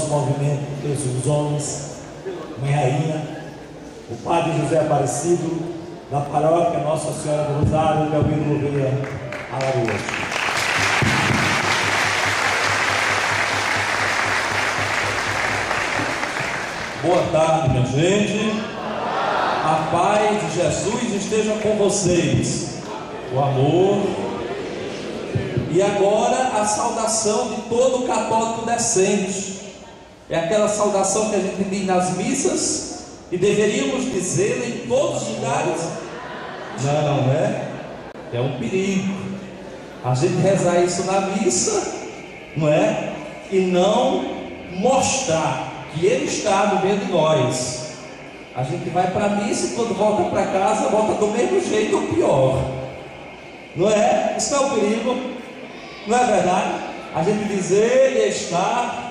nosso movimento Terço dos Homens, Mãe Rainha, o Padre José Aparecido, da paróquia Nossa Senhora do Rosário, Belmiro Gouveia, Alagoas. Boa tarde, minha gente. A paz de Jesus esteja com vocês. O amor. E agora a saudação de todo católico decente. É aquela saudação que a gente diz nas missas e deveríamos dizer em todos os lugares. Não, né? É um perigo. A gente rezar isso na missa, não é? E não mostrar que Ele está no meio de nós. A gente vai para a missa e quando volta para casa, volta do mesmo jeito ou pior. Não é? Isso é um perigo. Não é verdade? A gente dizer Ele está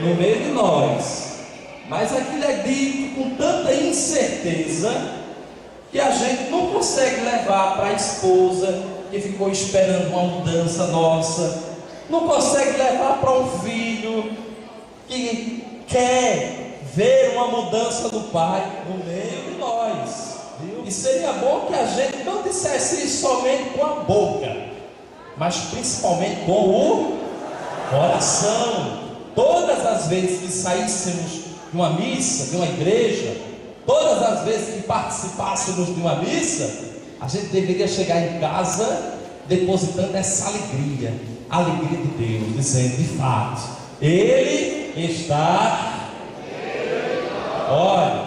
no meio de nós. Mas aquilo é dito com tanta incerteza que a gente não consegue levar para a esposa que ficou esperando uma mudança nossa. Não consegue levar para um filho que quer ver uma mudança do Pai no meio de nós. E seria bom que a gente não dissesse isso somente com a boca, mas principalmente com o coração. Todas as vezes que saíssemos de uma missa, de uma igreja, todas as vezes que participássemos de uma missa, a gente deveria chegar em casa depositando essa alegria, a alegria de Deus, dizendo de fato, Ele está Olha,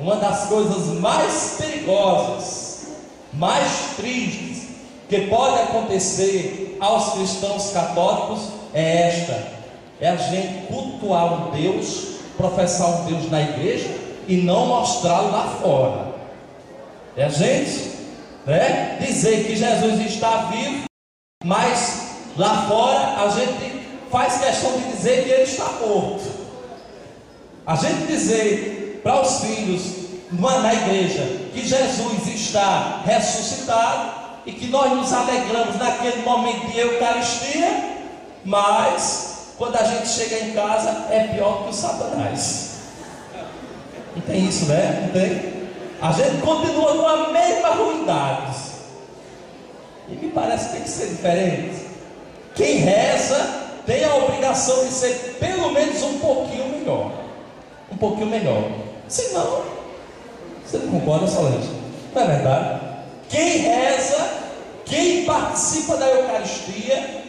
uma das coisas mais perigosas, mais tristes que pode acontecer aos cristãos católicos é esta: é a gente cultuar um Deus, professar um Deus na igreja e não mostrá-lo lá fora. É a gente né, dizer que Jesus está vivo, mas lá fora a gente faz questão de dizer que ele está morto. A gente dizer para os filhos na igreja que Jesus está ressuscitado e que nós nos alegramos naquele momento de Eucaristia, mas quando a gente chega em casa é pior que o Satanás. Não tem isso, né? Não tem? A gente continua com a mesma ruindade. E me parece que tem que ser diferente. Quem reza tem a obrigação de ser pelo menos um pouquinho melhor. Um pouquinho melhor. Se não, você não concorda, Solange? Não é verdade? Quem reza, quem participa da Eucaristia,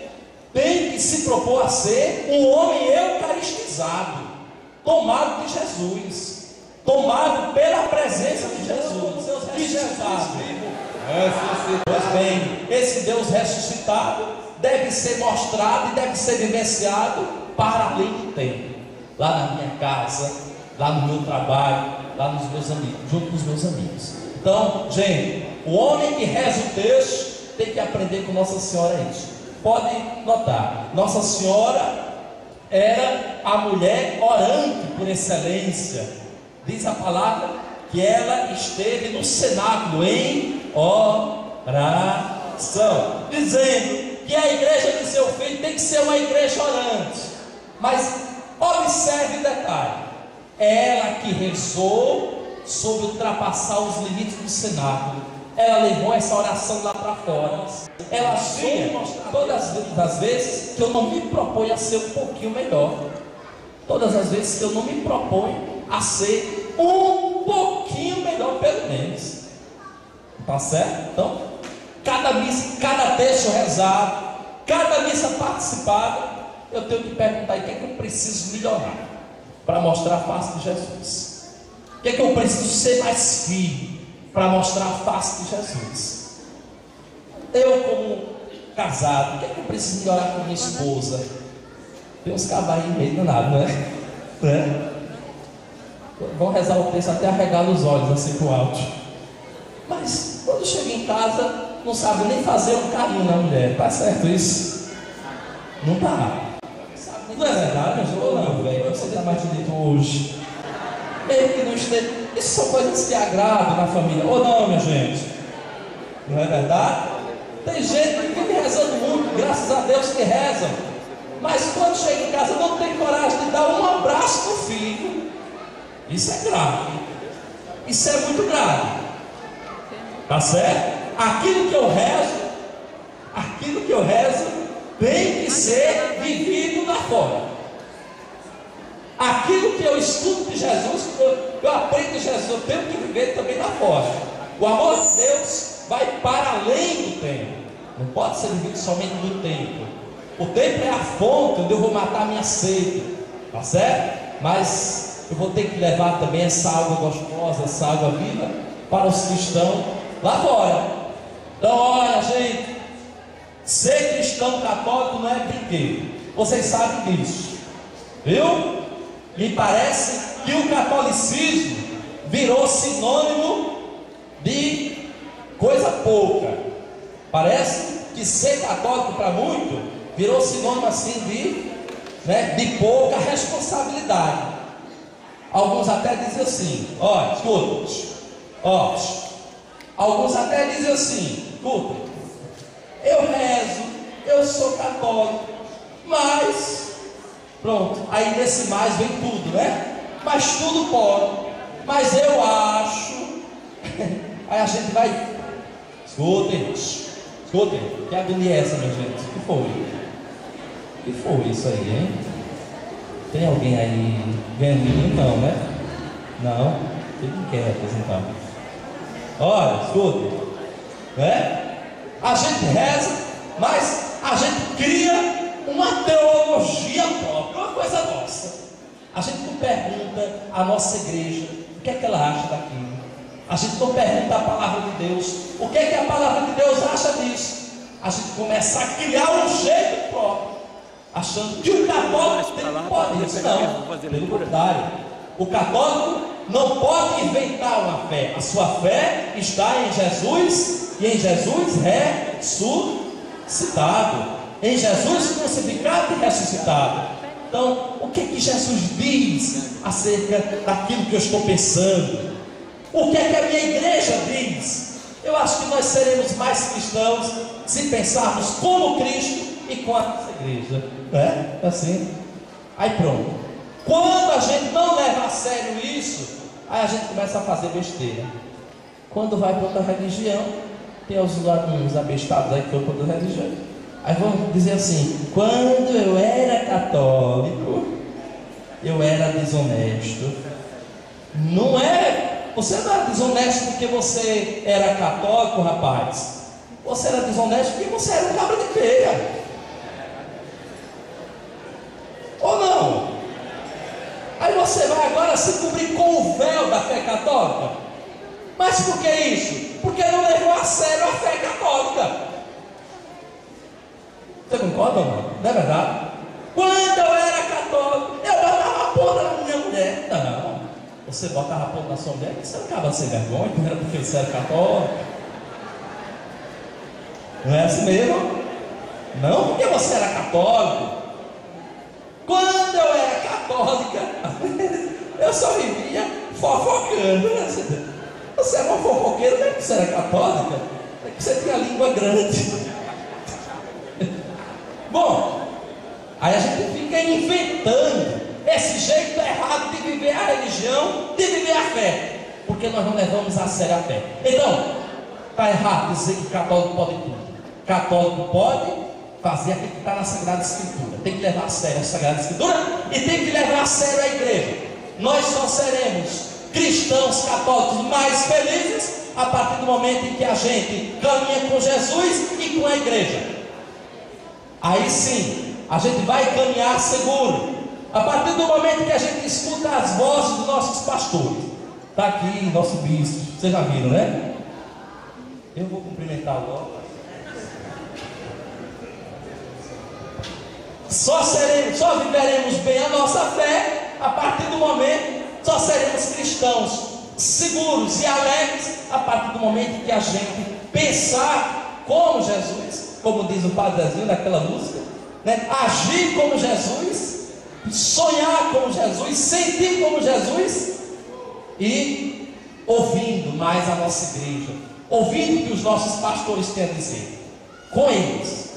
tem que se propor a ser um homem eucaristizado, tomado de Jesus, tomado pela presença de Jesus, Jesus. Pois bem, esse Deus ressuscitado deve ser mostrado e deve ser vivenciado para além do tempo. Lá na minha casa, lá no meu trabalho, lá nos meus amigos, junto com os meus amigos. Então, gente, o homem que reza o texto tem que aprender com Nossa Senhora isso. Pode notar, Nossa Senhora era a mulher orante por excelência. Diz a palavra que ela esteve no cenáculo em oração, dizendo que a igreja de seu filho tem que ser uma igreja orante. Mas observe o detalhe: ela que rezou sobre ultrapassar os limites do cenáculo. Ela levou essa oração lá para fora. Ela soube todas as vezes que eu não me proponho a ser um pouquinho melhor. Todas as vezes que eu não me proponho a ser um pouquinho melhor, pelo menos. Tá certo? Então, cada missa, cada texto rezado, cada missa participada, eu tenho que perguntar: o que é que eu preciso melhorar? para mostrar a face de Jesus? O que é que eu preciso ser mais firme para mostrar a face de Jesus? Eu, como casado, o que é que eu preciso melhorar com minha esposa? Tem uns cabalinhos meio nada, não é? é? Vão rezar o texto até arregar os olhos assim para o alto. Mas quando chega em casa, não sabe nem fazer um carinho na mulher. Tá certo isso? Não tá. Não é verdade, não, velho? Você está mais bonito hoje. Mesmo que não esteja. Isso são coisas que agradam na família. Ou não, minha gente? Não é verdade? Tem gente que vive rezando muito, graças a Deus que rezam. Mas quando chega em casa não tem coragem de dar um abraço no filho. Isso é grave. Isso é muito grave. Tá certo? Aquilo que eu rezo, aquilo que eu rezo tem que ser vivido lá fora. Aquilo que eu estudo de Jesus, eu, eu aprendo Jesus, eu tenho que viver também lá fora. O amor de Deus vai para além do templo. Não pode ser vivido somente no templo. O templo é a fonte onde eu vou matar a minha sede. Tá certo? Mas eu vou ter que levar também essa água gostosa, essa água viva para os cristãos lá fora. Então, olha, gente, ser cristão católico não é brinquedo. Vocês sabem disso. Viu? Me parece que o catolicismo virou sinônimo de coisa pouca. Parece que ser católico para muito virou sinônimo assim de, né, de pouca responsabilidade. Alguns até dizem assim, ó, escuta, ó, alguns até dizem assim, escuta, eu rezo, eu sou católico, mas Pronto, aí nesse mais vem tudo, né? Mas tudo pode. Mas eu acho. aí a gente vai. Escutem, escutem. Que agonia é essa, minha gente? O que foi? O que foi isso aí, hein? Tem alguém aí vendo? Não, né? Não. Ele não quer representar. Olha, escutem. Né? A gente reza, mas a gente cria uma teologia própria, uma coisa nossa. A gente não pergunta à nossa igreja o que é que ela acha daquilo. A gente não pergunta à palavra de Deus o que é que a palavra de Deus acha disso. A gente começa a criar um jeito próprio, achando que o católico tem que pode isso. Não, pelo contrário. O católico não pode inventar uma fé. A sua fé está em Jesus e em Jesus ressuscitado em Jesus crucificado e ressuscitado. Então, o que é que Jesus diz acerca daquilo que eu estou pensando? O que é que a minha igreja diz? Eu acho que nós seremos mais cristãos se pensarmos como Cristo e com a nossa igreja. É? assim? Aí pronto. Quando a gente não leva a sério isso, aí a gente começa a fazer besteira. Quando vai para outra religião, tem os, uns abestados aí que para outra religião Aí vamos dizer assim: quando eu era católico, eu era desonesto. Não é, você não era desonesto porque você era católico, rapaz. Você era desonesto porque você era um cabra de feia. Ou não? Aí você vai agora se cobrir com o véu da fé católica. Mas por que isso? Porque não levou a sério a fé católica. Você concorda ou não? Não é verdade? Quando eu era católico, eu botava a porra na minha mulher. Não, você botava a porra na sua mulher, você não acaba sem vergonha, não era porque você era católico. Não é assim mesmo? Não porque você era católico. Quando eu era católica, eu só vivia fofocando. Né? Você era uma fofoqueira, não é porque você era católica, é que você tinha língua grande. Bom, aí a gente fica inventando esse jeito errado de viver a religião, de viver a fé, porque nós não levamos a sério a fé. Então, está errado dizer que católico pode tudo. Católico pode fazer aquilo que está na Sagrada Escritura, tem que levar a sério a Sagrada Escritura e tem que levar a sério a igreja. Nós só seremos cristãos católicos mais felizes a partir do momento em que a gente caminha com Jesus e com a igreja. Aí sim, a gente vai caminhar seguro. A partir do momento que a gente escuta as vozes dos nossos pastores. Está aqui nosso bispo. Vocês já viram, né? Eu vou cumprimentar agora. Só seremos, só viveremos bem a nossa fé a partir do momento, só seremos cristãos seguros e alegres a partir do momento que a gente pensar como Jesus como diz o Padre Zezinho naquela música, né? agir como Jesus, sonhar como Jesus, sentir como Jesus e ouvindo mais a nossa igreja, ouvindo o que os nossos pastores têm a dizer. Com eles,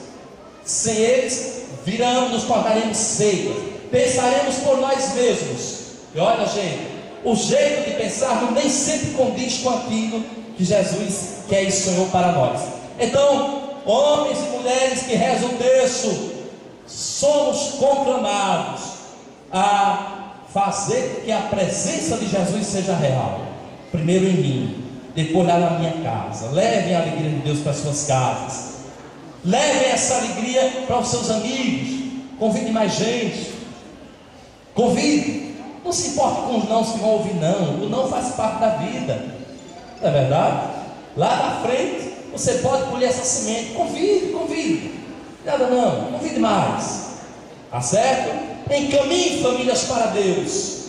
Sem eles, viramos, nos tornaremos ceia. Pensaremos por nós mesmos. E olha, gente, o jeito de pensar nem sempre condiz com aquilo que Jesus quer e sonhou para nós. Então, homens e mulheres que rezam o texto, somos conclamados a fazer que a presença de Jesus seja real. Primeiro em mim, depois lá na minha casa. Levem a alegria de Deus para as suas casas. Levem essa alegria para os seus amigos. Convide mais gente. Convide. Não se importe com os não que vão ouvir, não. O não faz parte da vida. Não é verdade? Lá na frente, você pode colher essa semente. Convide, convide. Nada não, convide mais. Tá certo? Encaminhe famílias para Deus.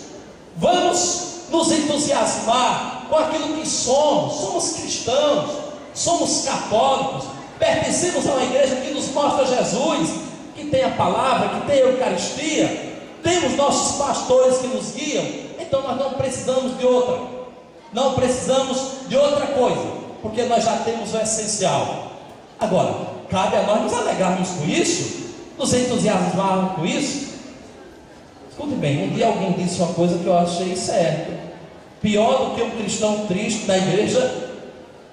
Vamos nos entusiasmar com aquilo que somos. Somos cristãos, somos católicos, pertencemos a uma igreja que nos mostra Jesus, que tem a palavra, que tem a Eucaristia, temos nossos pastores que nos guiam, então nós não precisamos de outra, não precisamos de outra coisa, porque nós já temos o essencial. Agora, cabe a nós nos alegrarmos com isso, nos entusiasmarmos com isso. Escute bem, um dia alguém disse uma coisa que eu achei certa. Pior do que um cristão triste na igreja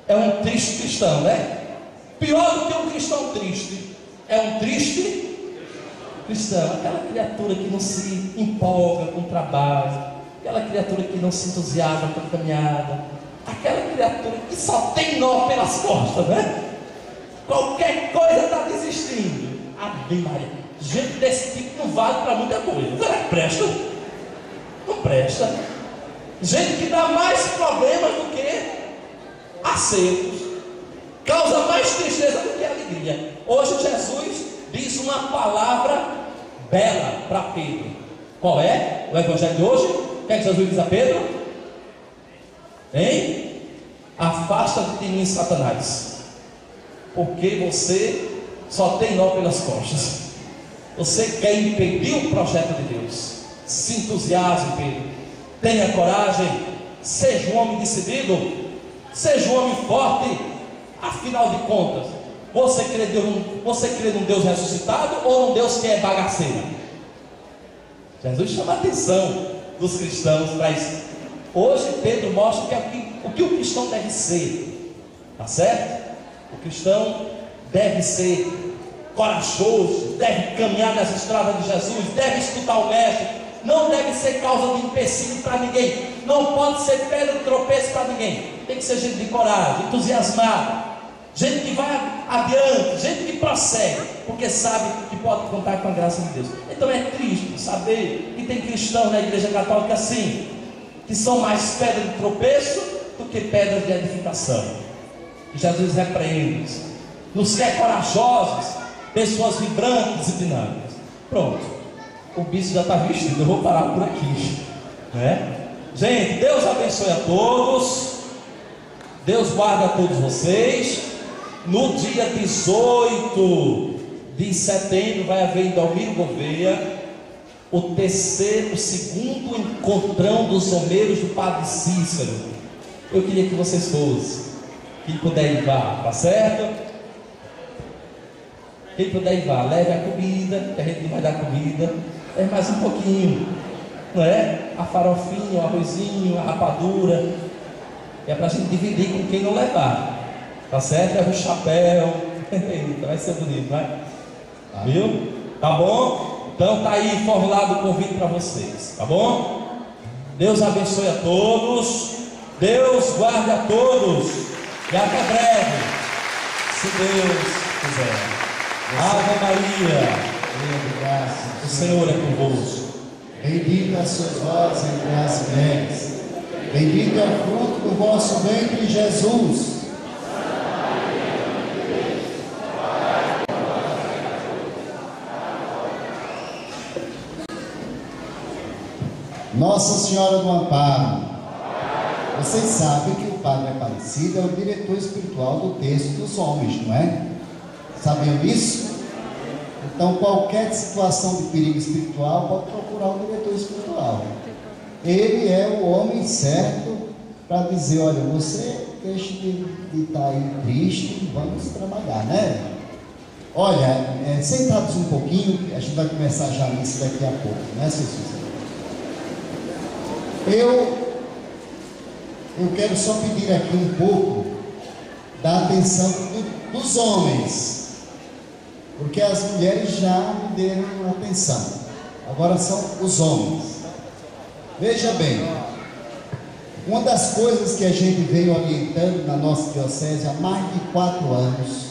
é um triste cristão, né? Pior do que um cristão triste é um triste cristão, aquela criatura que não se empolga com o trabalho, aquela criatura que não se entusiasma com a caminhada, aquela criatura que só tem nó pelas costas, né? Qualquer coisa está desistindo. Ave Maria. Gente desse tipo não vale para muita coisa. Não presta. Não presta. Gente que dá mais problemas do que acertos. Causa mais tristeza do que alegria. Hoje Jesus diz uma palavra bela para Pedro. Qual é? O evangelho de hoje? O que é que Jesus diz a Pedro? Hein? Afasta de mim, Satanás. Porque você só tem nó pelas costas. Você quer impedir o projeto de Deus. Se entusiasme, Pedro. Tenha coragem. Seja um homem decidido. Seja um homem forte. Afinal de contas, você crê, Deus, você crê num Deus ressuscitado ou num Deus que é bagaceiro? Jesus chama a atenção dos cristãos para isso. Hoje Pedro mostra que é o, que, o o cristão deve ser. Tá certo? O cristão deve ser corajoso, deve caminhar nas estradas de Jesus, deve escutar o mestre, não deve ser causa de empecilho para ninguém, não pode ser pedra de tropeço para ninguém. Tem que ser gente de coragem, entusiasmado, gente que vai adiante, gente que prossegue, porque sabe que pode contar com a graça de Deus. Então é triste saber que tem cristãos na igreja católica assim, que são mais pedras de tropeço do que pedras de edificação. Jesus repreende, nos quer corajosos, pessoas vibrantes e dinâmicas. Pronto, o bispo já está vestido, eu vou parar por aqui. Né? Gente, Deus abençoe a todos. Deus guarda a todos vocês. No dia 18 de setembro vai haver em Dalmiro Gouveia o terceiro, o segundo encontrão dos Homeiros do Padre Cícero. Eu queria que vocês fossem. Quem puder ir vá, tá certo? Quem puder ir vá, leve a comida, que a gente não vai dar comida. É mais um pouquinho, não é? A farofinha, o arrozinho, a rapadura. É para a gente dividir com quem não levar. Tá certo? Leva o chapéu. vai ser bonito, vai? Tá. Viu? Tá bom? Então tá aí formulado o convite para vocês, tá bom? Deus abençoe a todos. Deus guarde a todos. E até breve, se Deus quiser. Ave Maria. O Senhor é convosco. Bendita sois vós entre as mulheres. Bendito é o fruto do vosso ventre, Jesus. Nossa Senhora do Amparo. Vocês sabem que o Padre Aparecido é o diretor espiritual do texto dos homens, não é? Sabiam disso? Então, qualquer situação de perigo espiritual, pode procurar o diretor espiritual. Ele é o homem certo para dizer: olha, você deixe de, estar tá aí triste, vamos trabalhar, né? Olha, é, sentados um pouquinho, a gente vai começar já nisso daqui a pouco, né, Jesus? Eu, eu quero só pedir aqui um pouco da atenção do, dos homens, porque as mulheres já me deram atenção, agora são os homens. Veja bem, uma das coisas que a gente veio orientando na nossa diocese há mais de quatro anos,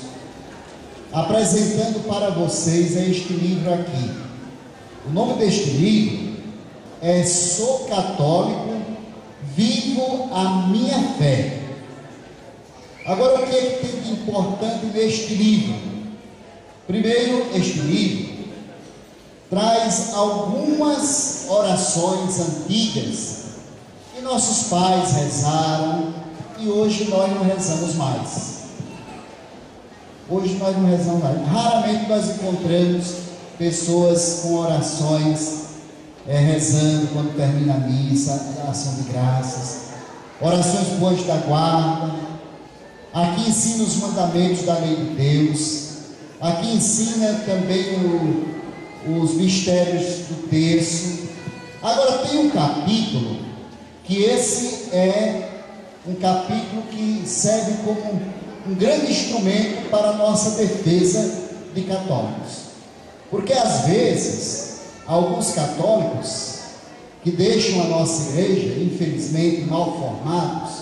apresentando para vocês é este livro aqui. O nome deste livro é Sou Católico, Vivo a Minha Fé. Agora, o que, é que tem de importante neste livro? Primeiro, este livro traz algumas orações antigas que nossos pais rezaram e hoje nós não rezamos mais. Hoje nós não rezamos mais. Raramente nós encontramos pessoas com orações é, rezando quando termina a missa, a ação de graças, orações boas da guarda. Aqui ensina os mandamentos da lei de Deus. Aqui ensina também o, os mistérios do terço. Agora tem um capítulo que esse é um capítulo que serve como um grande instrumento para a nossa defesa de católicos. Porque às vezes alguns católicos que deixam a nossa igreja, infelizmente, mal formados,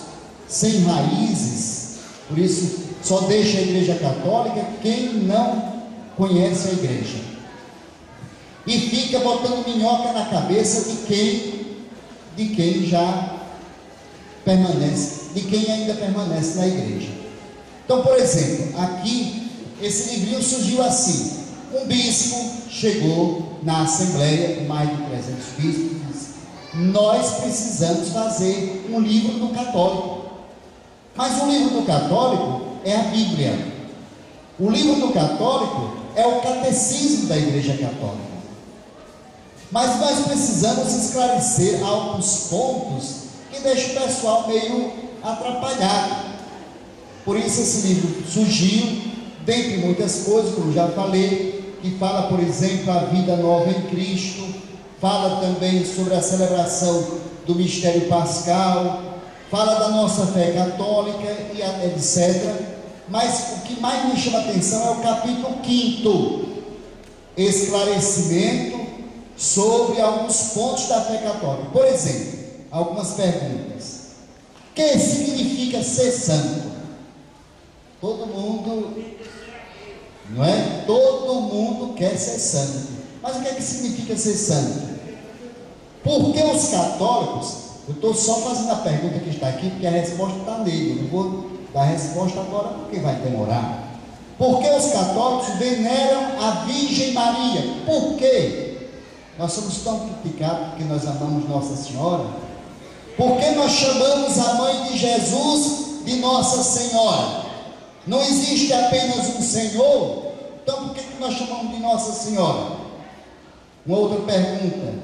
sem raízes, por isso só deixa a igreja católica quem não conhece a igreja. E fica botando minhoca na cabeça de quem, de quem já permanece, de quem ainda permanece na igreja. Então, por exemplo, aqui esse livrinho surgiu assim: um bispo chegou na Assembleia, mais de 300 bispos, Nós precisamos fazer um livro do católico. Mas o livro do católico é a Bíblia. O livro do católico é o catecismo da Igreja Católica. Mas nós precisamos esclarecer alguns pontos que deixam o pessoal meio atrapalhado. Por isso esse livro surgiu, dentre muitas coisas, como já falei, que fala, por exemplo, a vida nova em Cristo, fala também sobre a celebração do mistério pascal, fala da nossa fé católica e etc. Mas o que mais me chama a atenção é o capítulo 5, esclarecimento sobre alguns pontos da fé católica. Por exemplo, algumas perguntas. O que significa ser santo? Todo mundo não é? Todo mundo quer ser santo. Mas o que é que significa ser santo? Porque os católicos, eu estou só fazendo a pergunta que está aqui, porque a resposta está nele. Eu não vou dar a resposta agora porque vai demorar. Porque os católicos veneram a Virgem Maria. Por quê? Nós somos tão criticados porque nós amamos Nossa Senhora. Porque nós chamamos a mãe de Jesus de Nossa Senhora. Não existe apenas um Senhor, então por que, que nós chamamos de Nossa Senhora? Uma outra pergunta.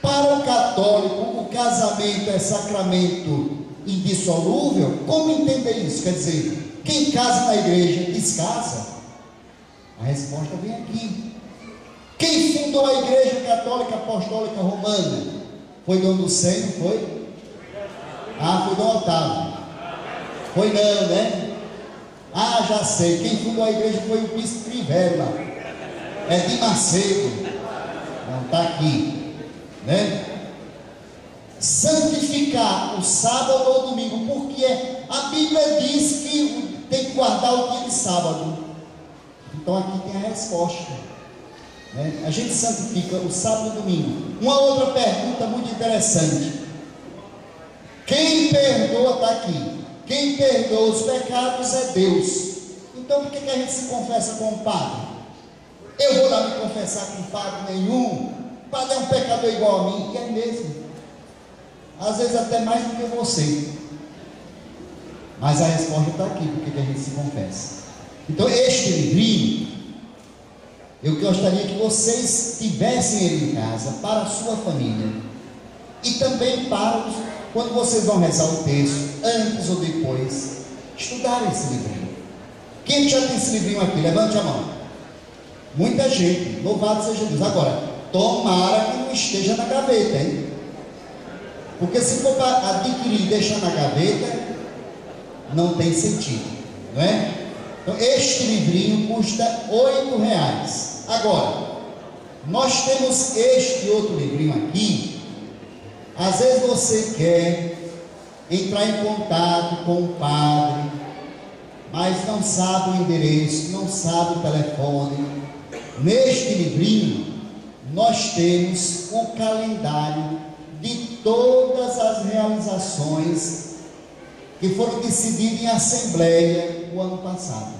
Para o católico, o casamento é sacramento indissolúvel? Como entender isso? Quer dizer, quem casa na igreja descasa? A resposta vem aqui. Quem fundou a Igreja Católica Apostólica Romana? Foi Dom Luceno, foi? Ah, foi Dom Otávio. Foi não, né? Ah, já sei, quem fundou a igreja foi o bispo Crivella, é de Macedo, não está aqui, né? Santificar o sábado ou domingo, porque a Bíblia diz que tem que guardar o dia de sábado. Então aqui tem a resposta. Né? A gente santifica o sábado e o domingo. Uma outra pergunta muito interessante. Quem perdoa está aqui. Quem perdoa os pecados é Deus. Então por que, que a gente se confessa com o Padre? Eu vou lá me confessar com Padre nenhum. O Padre é um pecador igual a mim, e é mesmo. Às vezes até mais do que você. Mas a resposta está aqui, porque que a gente se confessa. Então este livrinho, eu gostaria que vocês tivessem ele em casa, para a sua família. E também para os quando vocês vão rezar o texto, antes ou depois, estudar esse livrinho. Quem já tem esse livrinho aqui? Levante a mão. Muita gente, louvado seja Deus. Agora, tomara que não esteja na gaveta, hein? Porque se for para adquirir e deixar na gaveta, não tem sentido, não é? Então, este livrinho custa oito reais. Agora, nós temos este outro livrinho aqui. Às vezes você quer entrar em contato com o padre, mas não sabe o endereço, não sabe o telefone. Neste livrinho, nós temos o calendário de todas as realizações que foram decididas em assembleia o ano passado.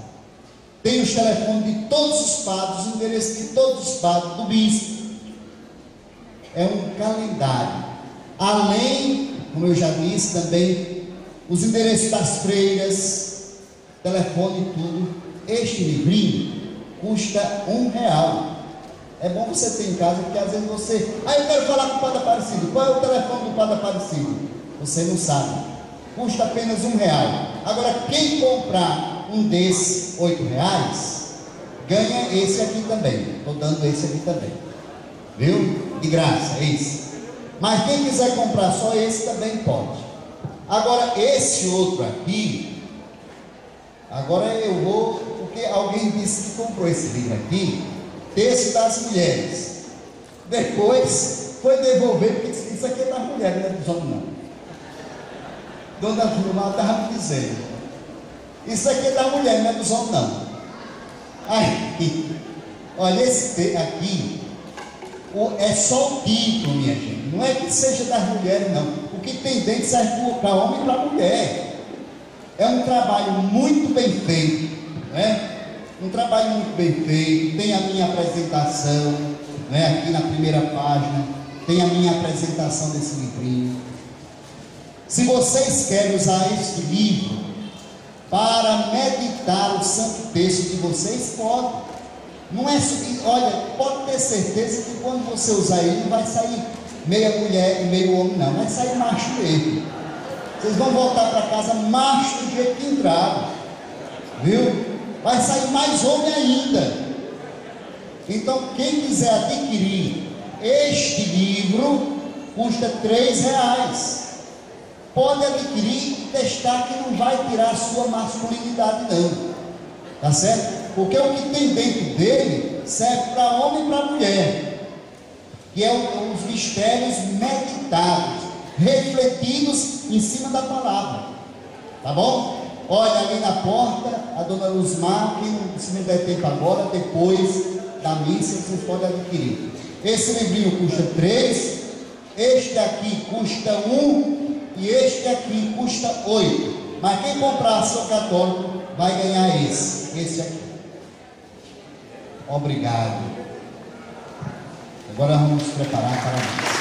Tem os telefones de todos os padres, o endereço de todos os padres, do bispo. É um calendário. Além, como eu já disse também, os endereços das freiras, telefone e tudo. Este livrinho custa um real. É bom você ter em casa, porque às vezes você. Ah, eu quero falar com o Padre Aparecido. Qual é o telefone do Padre Aparecido? Você não sabe. Custa apenas um real. Agora, quem comprar um desses oito reais, ganha esse aqui também. Estou dando esse aqui também. Viu? De graça, esse. Mas quem quiser comprar só esse também pode. Agora, esse outro aqui, agora eu vou, porque alguém disse que comprou esse livro aqui, texto das mulheres. Depois foi devolver, porque disse, isso aqui é das mulheres, não é dos homens não. Dona Vilma estava me dizendo, isso aqui é da mulher, não é dos homens não. Aí, olha, esse aqui é só o título, minha gente. Não é que seja das mulheres, não. O que tem dentro serve para homem e para mulher. É um trabalho muito bem feito, né? Um trabalho muito bem feito. Tem a minha apresentação, né? Aqui na primeira página, tem a minha apresentação desse livrinho. Se vocês querem usar este livro para meditar o santo texto de vocês, podem. Não é olha, pode ter certeza que quando você usar ele, vai sair meia mulher e meio homem, não. Vai sair macho mesmo. Vocês vão voltar para casa macho do jeito que entraram. Viu? Vai sair mais homem ainda. Então, quem quiser adquirir este livro, custa três reais. Pode adquirir e testar que não vai tirar a sua masculinidade, não. Tá certo? Porque o que tem dentro dele serve para homem e para mulher, que é os mistérios meditados, refletidos em cima da palavra. Tá bom? Olha ali na porta, a dona Luzmar, que se não der tempo agora, depois da missa, vocês podem adquirir. Esse livrinho custa três, este aqui custa um e este aqui custa oito. Mas quem comprar São Católico vai ganhar esse, esse aqui. Obrigado. Agora vamos nos preparar para a missa.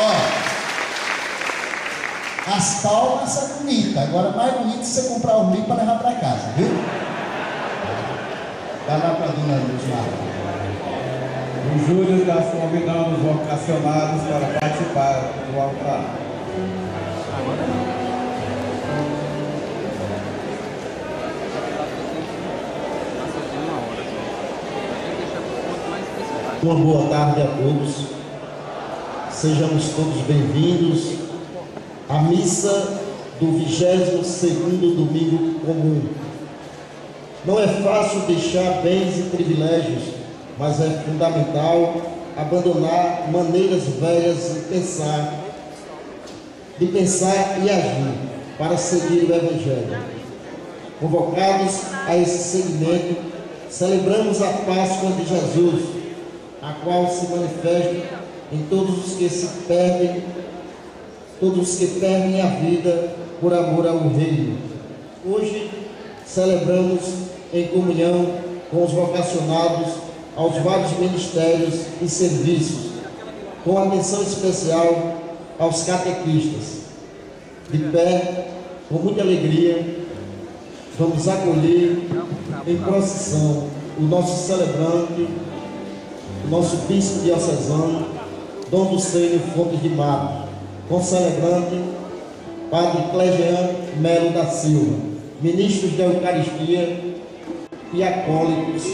Ó, as palmas são bonitas. Agora, mais bonito você comprar o livro para levar para casa, viu? Dá lá para a dona Luz O Júlio está convidando os vocacionados para participar do altar. Uma boa tarde a todos. Sejamos todos bem-vindos à missa do 22 domingo comum. Não é fácil deixar bens e privilégios, mas é fundamental abandonar maneiras velhas de pensar, de pensar e agir para seguir o Evangelho. Convocados a esse segmento, celebramos a Páscoa de Jesus a qual se manifesta em todos os que se perdem, todos os que perdem a vida por amor ao reino. Hoje celebramos em comunhão com os vocacionados aos vários ministérios e serviços, com a menção especial aos catequistas. De pé, com muita alegria, vamos acolher em procissão o nosso celebrante nosso bispo diocesano, Dom Lucênio Fontes de Mato, concelebrante, Padre Clejean Melo da Silva, ministros da Eucaristia, e acólitos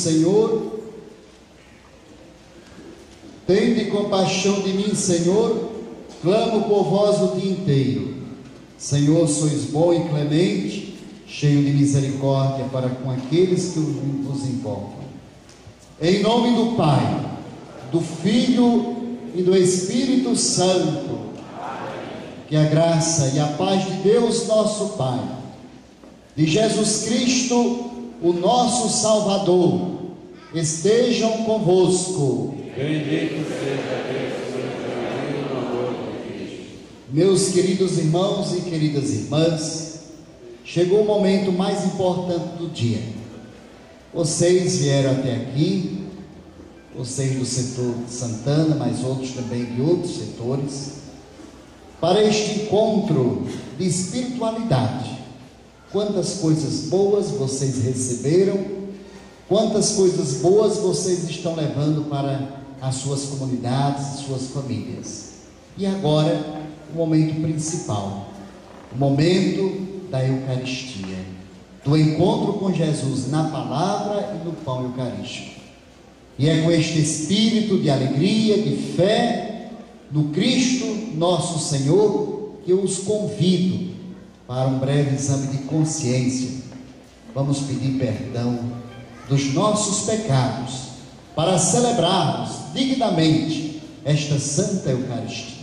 Senhor. Tende compaixão de mim, Senhor. Clamo por vós o dia inteiro. Senhor, sois bom e clemente, cheio de misericórdia para com aqueles que vos invocam. Em nome do Pai, do Filho e do Espírito Santo, que a graça e a paz de Deus, nosso Pai, de Jesus Cristo, o nosso Salvador, estejam convosco. Bendito seja Deus, pelo amor de Cristo. Meus queridos irmãos e queridas irmãs, chegou o momento mais importante do dia. Vocês vieram até aqui, vocês do setor de Santana, mas outros também de outros setores, para este encontro de espiritualidade. Quantas coisas boas vocês receberam, quantas coisas boas vocês estão levando para as suas comunidades, suas famílias. E agora, o momento principal, o momento da Eucaristia, do encontro com Jesus na palavra e no pão eucarístico. E é com este espírito de alegria, de fé no Cristo nosso Senhor que eu os convido para um breve exame de consciência. Vamos pedir perdão dos nossos pecados para celebrarmos dignamente esta Santa Eucaristia.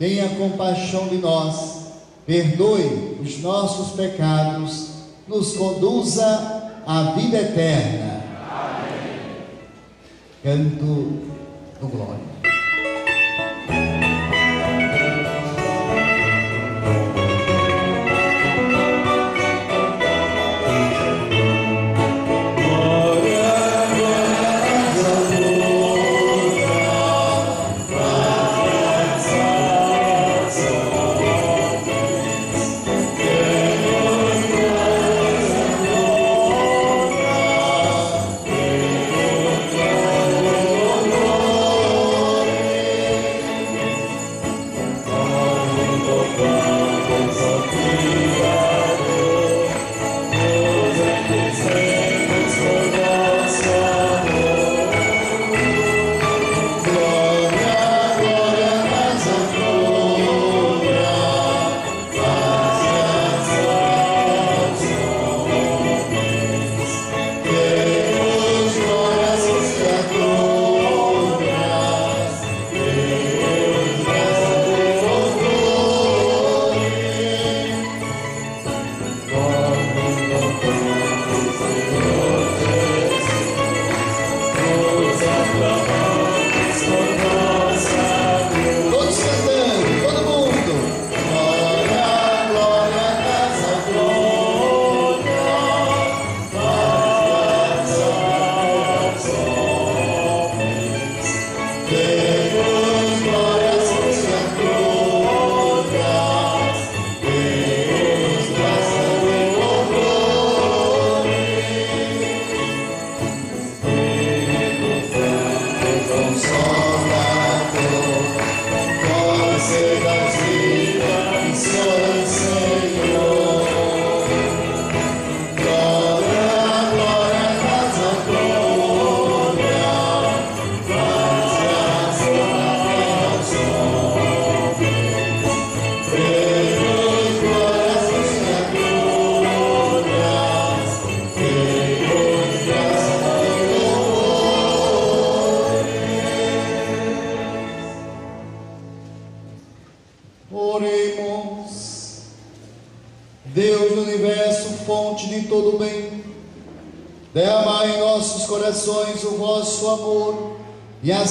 Tenha compaixão de nós, perdoe os nossos pecados, nos conduza à vida eterna. Amém. Canto do Glória.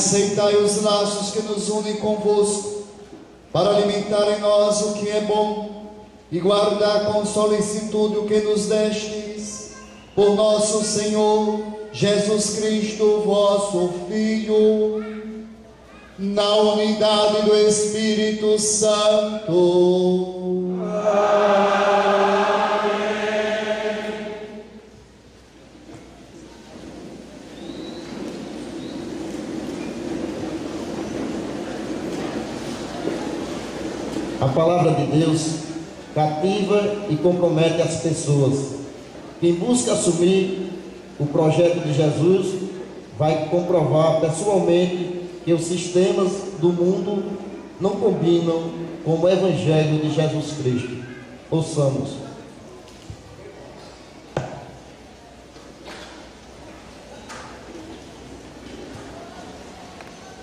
Aceitai os laços que nos unem convosco, para alimentar em nós o que é bom e guardar com solicitude o que nos destes, por nosso Senhor Jesus Cristo, vosso Filho, na unidade do Espírito Santo. E compromete as pessoas. Quem busca assumir o projeto de Jesus vai comprovar pessoalmente que os sistemas do mundo não combinam com o Evangelho de Jesus Cristo. Ouçamos.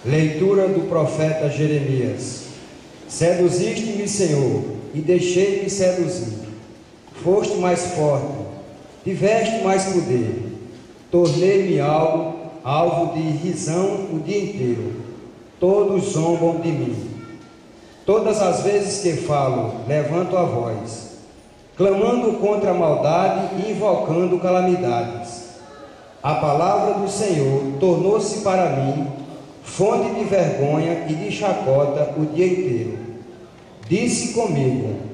Leitura do profeta Jeremias. Seduziste-me, Senhor, e deixei-me seduzir. Foste mais forte, tiveste mais poder. Tornei-me algo, alvo de risão o dia inteiro. Todos zombam de mim. Todas as vezes que falo, levanto a voz, clamando contra a maldade e invocando calamidades. A palavra do Senhor tornou-se para mim fonte de vergonha e de chacota o dia inteiro. Disse comigo: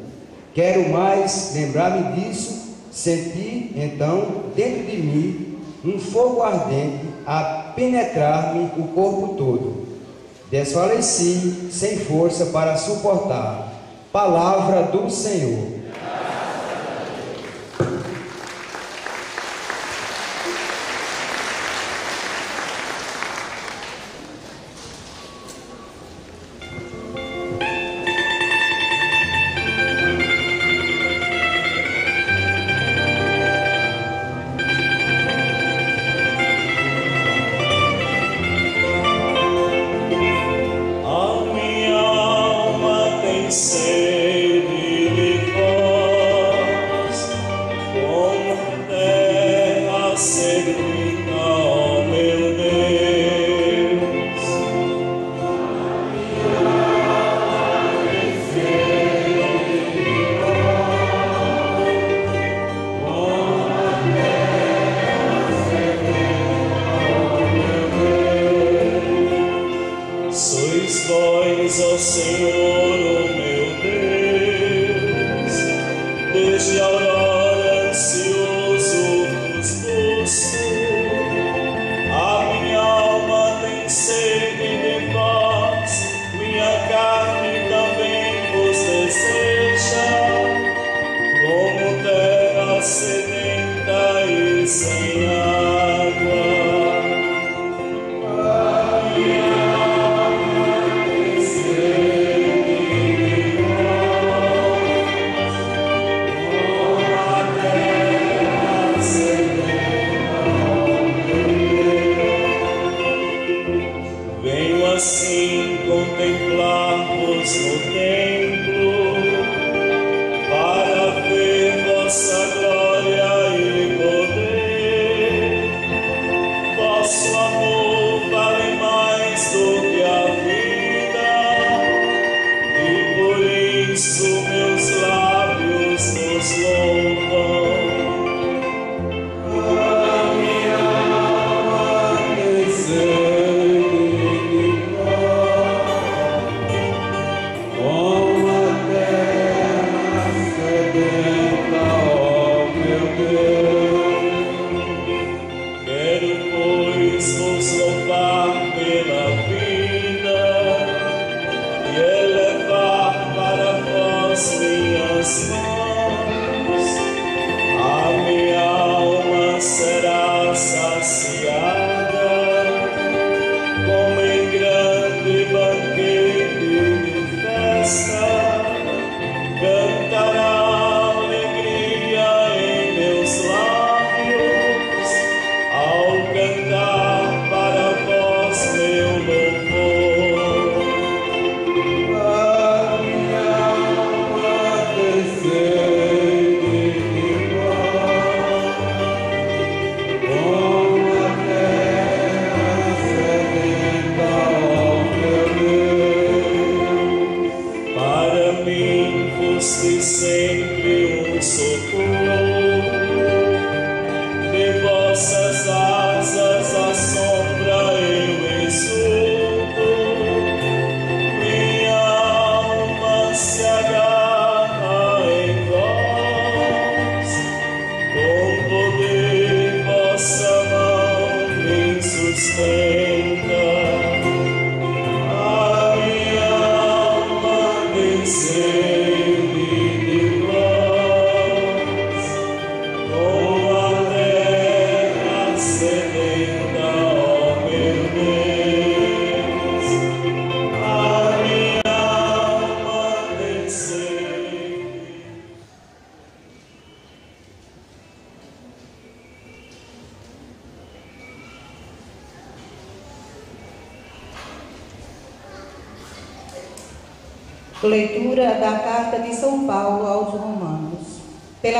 Quero mais lembrar-me disso. Senti então dentro de mim um fogo ardente a penetrar-me o corpo todo. Desfaleci sem força para suportar. Palavra do Senhor.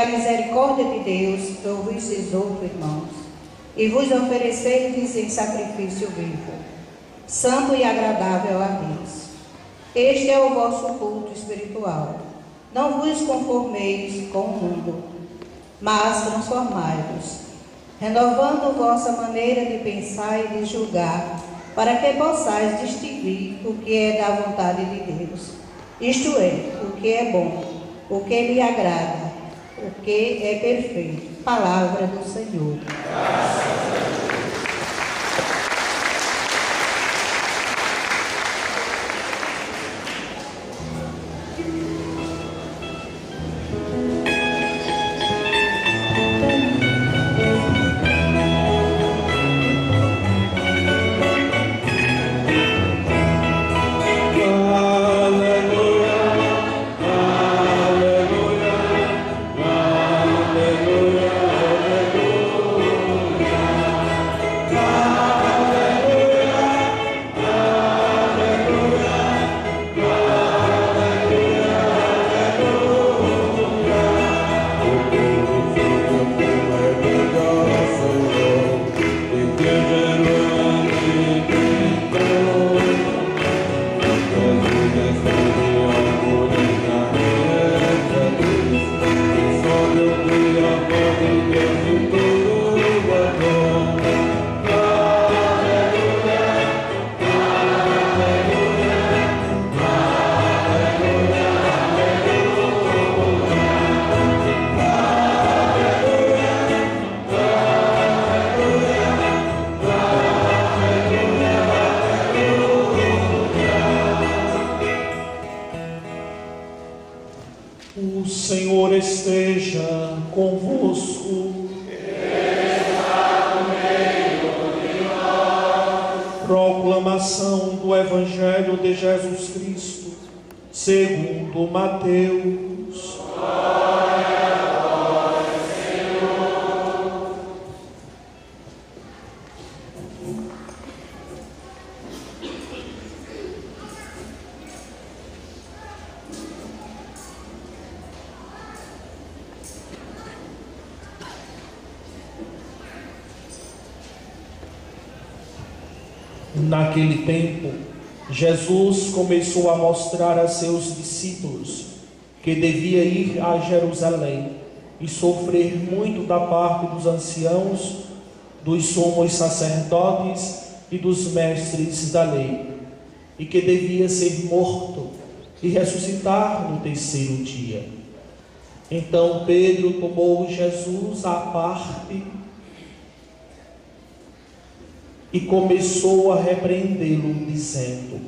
Pela misericórdia de Deus, eu vos exorto, irmãos, e vos ofereceis em sacrifício vivo, santo e agradável a Deus. Este é o vosso culto espiritual. Não vos conformeis com o mundo, mas transformai-vos, renovando vossa maneira de pensar e de julgar, para que possais distinguir o que é da vontade de Deus, isto é, o que é bom, o que lhe agrada, que é perfeito. Palavra do Naquele tempo, Jesus começou a mostrar a seus discípulos que devia ir a Jerusalém e sofrer muito da parte dos anciãos, dos sumos sacerdotes e dos mestres da lei, e que devia ser morto e ressuscitar no terceiro dia. Então Pedro tomou Jesus à parte e começou a repreendê-lo, dizendo: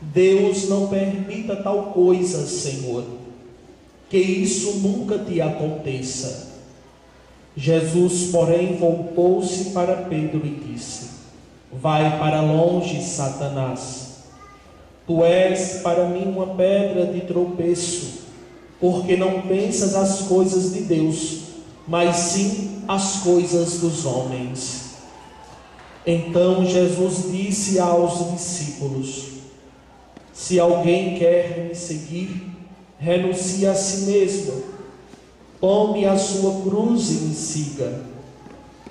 Deus não permita tal coisa, Senhor, que isso nunca te aconteça. Jesus, porém, voltou-se para Pedro e disse: Vai para longe, Satanás. Tu és para mim uma pedra de tropeço, porque não pensas as coisas de Deus, mas sim as coisas dos homens. Então Jesus disse aos discípulos: Se alguém quer me seguir, renuncie a si mesmo, tome a sua cruz e me siga.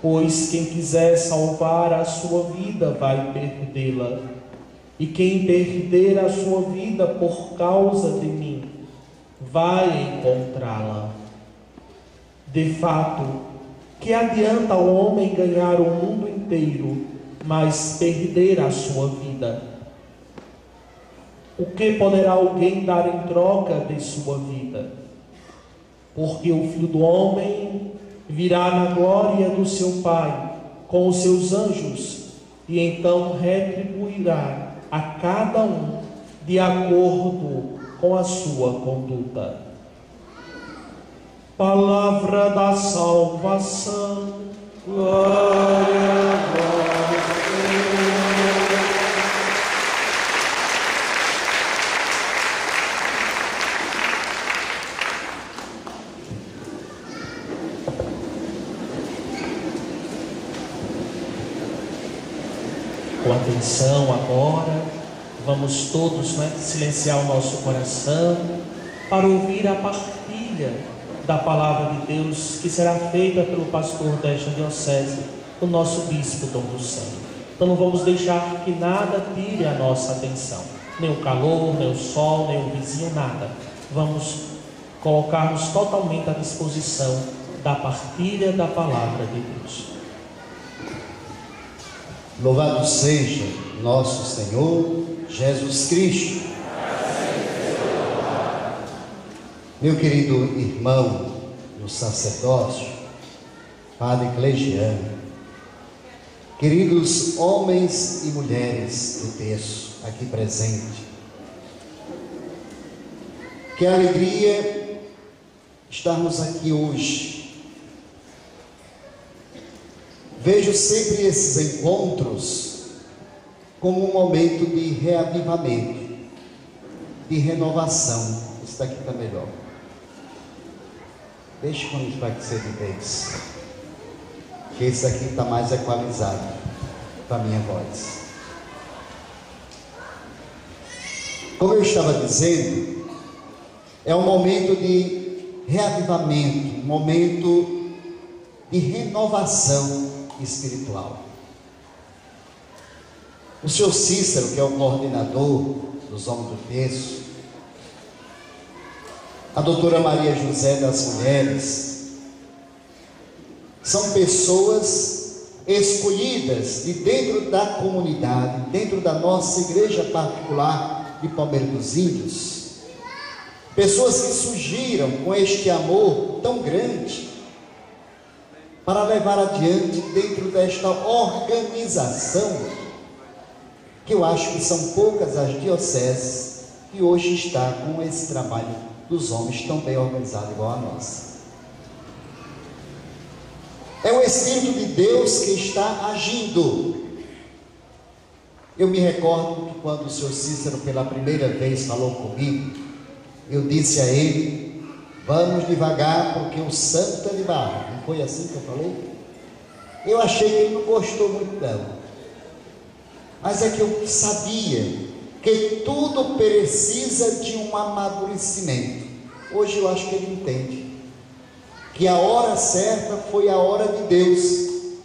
Pois quem quiser salvar a sua vida vai perdê-la, e quem perder a sua vida por causa de mim vai encontrá-la. De fato, que adianta o homem ganhar o mundo inteiro, mas perder a sua vida? O que poderá alguém dar em troca de sua vida? Porque o filho do homem virá na glória do seu Pai com os seus anjos e então retribuirá a cada um de acordo com a sua conduta. Palavra da salvação. Com atenção agora, vamos todos né, silenciar o nosso coração para ouvir a partilha da palavra de Deus que será feita pelo pastor desta diocese, o nosso bispo Dom do Santo. Então não vamos deixar que nada tire a nossa atenção, nem o calor, nem o sol, nem o vizinho, nada. Vamos colocar-nos totalmente à disposição da partilha da palavra de Deus. Louvado seja nosso Senhor Jesus Cristo. Meu querido irmão no sacerdócio, Padre Clegiano, queridos homens e mulheres do texto aqui presente, que alegria estarmos aqui hoje. Vejo sempre esses encontros como um momento de reavivamento, de renovação. Isso daqui está melhor. Deixa ser de vez. Que esse aqui está mais equalizado para a minha voz. Como eu estava dizendo, é um momento de reavivamento, um momento de renovação espiritual. O senhor Cícero, que é o coordenador dos homens do texto, a doutora Maria José das Mulheres, são pessoas escolhidas de dentro da comunidade, dentro da nossa igreja particular de Palmeira dos Índios, pessoas que surgiram com este amor tão grande para levar adiante dentro desta organização, que eu acho que são poucas as dioceses que hoje está com esse trabalho dos homens tão bem organizado igual a nossa. Espírito de Deus que está agindo. Eu me recordo que quando o senhor Cícero pela primeira vez falou comigo, eu disse a ele: Vamos devagar, porque o santo é de barro. Não foi assim que eu falei? Eu achei que ele não gostou muito, não. Mas é que eu sabia que tudo precisa de um amadurecimento. Hoje eu acho que ele entende que a hora certa foi a hora de Deus,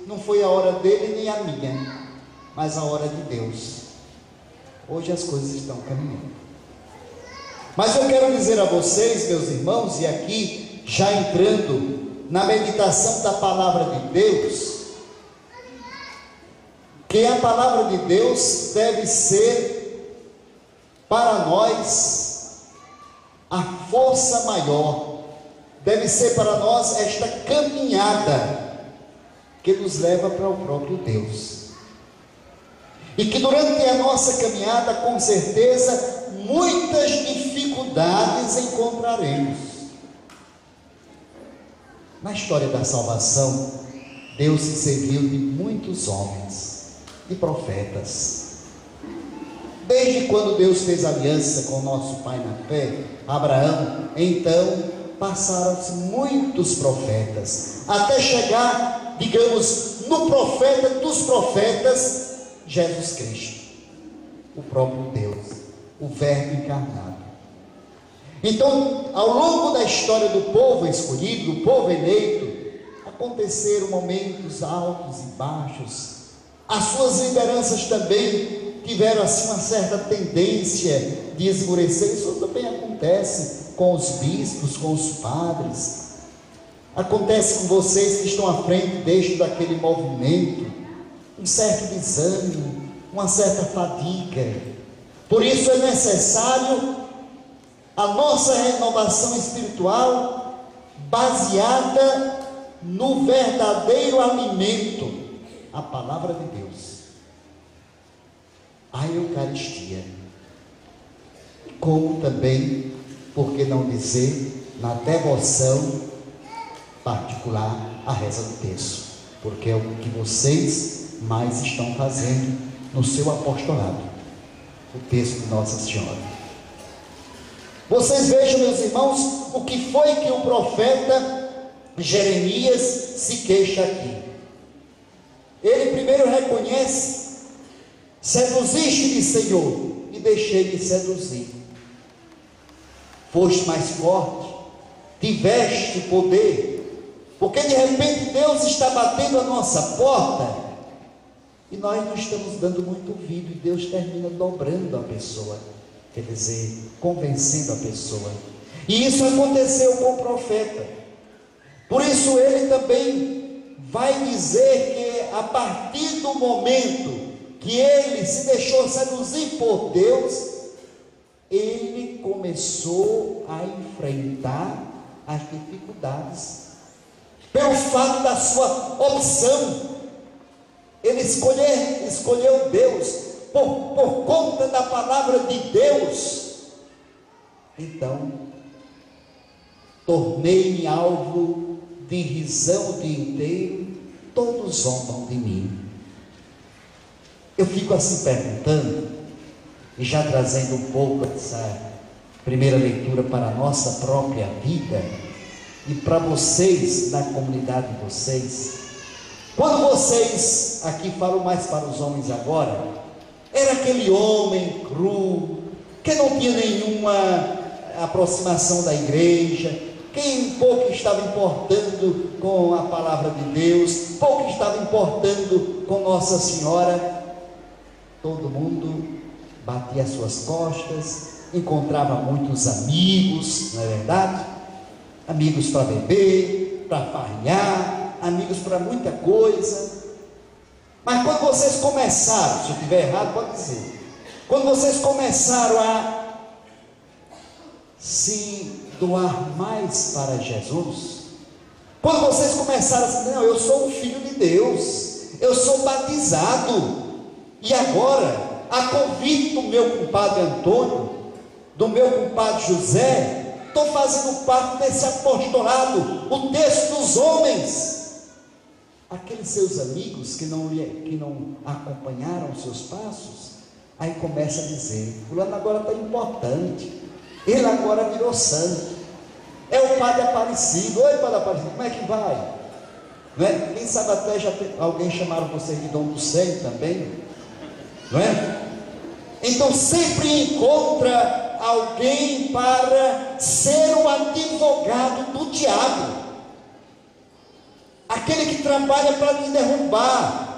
não foi a hora dele nem a minha, mas a hora de Deus. Hoje as coisas estão caminhando. Mas eu quero dizer a vocês, meus irmãos, e aqui já entrando na meditação da palavra de Deus, que a palavra de Deus deve ser para nós a força maior, deve ser para nós esta caminhada que nos leva para o próprio Deus. E que durante a nossa caminhada, com certeza, muitas dificuldades encontraremos. Na história da salvação, Deus se serviu de muitos homens, de profetas. Desde quando Deus fez aliança com nosso pai na fé, Abraão, então passaram-se muitos profetas, até chegar, digamos, no profeta dos profetas, Jesus Cristo, o próprio Deus, o Verbo encarnado. Então, ao longo da história do povo escolhido, do povo eleito, aconteceram momentos altos e baixos. As suas lideranças também tiveram assim uma certa tendência de esmorecer. Isso também acontece com os bispos, com os padres. Acontece com vocês que estão à frente desde daquele movimento um certo desânimo, uma certa fadiga. Por isso é necessário a nossa renovação espiritual baseada no verdadeiro alimento, a palavra de Deus, a Eucaristia. Como também, por que não dizer, na devoção particular, a reza do texto, porque é o que vocês mais estão fazendo no seu apostolado. O texto de Nossa Senhora. Vocês vejam, meus irmãos, o que foi que o profeta Jeremias se queixa aqui. Ele primeiro reconhece: seduziste-me, Senhor, e deixei-me seduzir. Foste mais forte, tiveste poder, porque de repente Deus está batendo a nossa porta e nós não estamos dando muito ouvido, e Deus termina dobrando a pessoa, quer dizer, convencendo a pessoa. E isso aconteceu com o profeta. Por isso ele também vai dizer que a partir do momento que ele se deixou seduzir por Deus, ele começou a enfrentar as dificuldades. Pelo fato da sua opção ele escolher, escolheu Deus por, por conta da palavra de Deus. Então, tornei-me alvo de risão o dia inteiro, todos zombam de mim. Eu fico assim perguntando, e já trazendo um pouco essa primeira leitura para a nossa própria vida, e para vocês, na comunidade de vocês, quando vocês, aqui falo mais para os homens agora, era aquele homem cru, que não tinha nenhuma aproximação da igreja, quem pouco estava importando com a palavra de Deus, pouco estava importando com Nossa Senhora, todo mundo batia as suas costas, encontrava muitos amigos, não é verdade? Amigos para beber, para farrear, amigos para muita coisa. Mas quando vocês começaram, se eu estiver errado, pode dizer. Quando vocês começaram a se doar mais para Jesus, quando vocês começaram a dizer, não, eu sou um filho de Deus, eu sou batizado, e agora, a convite do meu compadre Antônio, do meu compadre José, estou fazendo parte desse apostolado, o texto dos homens. aqueles seus amigos que não, que não acompanharam os seus passos, aí começa a dizer: Fulano agora está importante, ele agora virou santo. É o Padre Aparecido. Oi, Padre Aparecido, como é que vai? Não é? Quem sabe até já tem, alguém chamaram você de Dom do Céu também, não é? Então sempre encontra alguém para ser o advogado do diabo. Aquele que trabalha para te derrubar.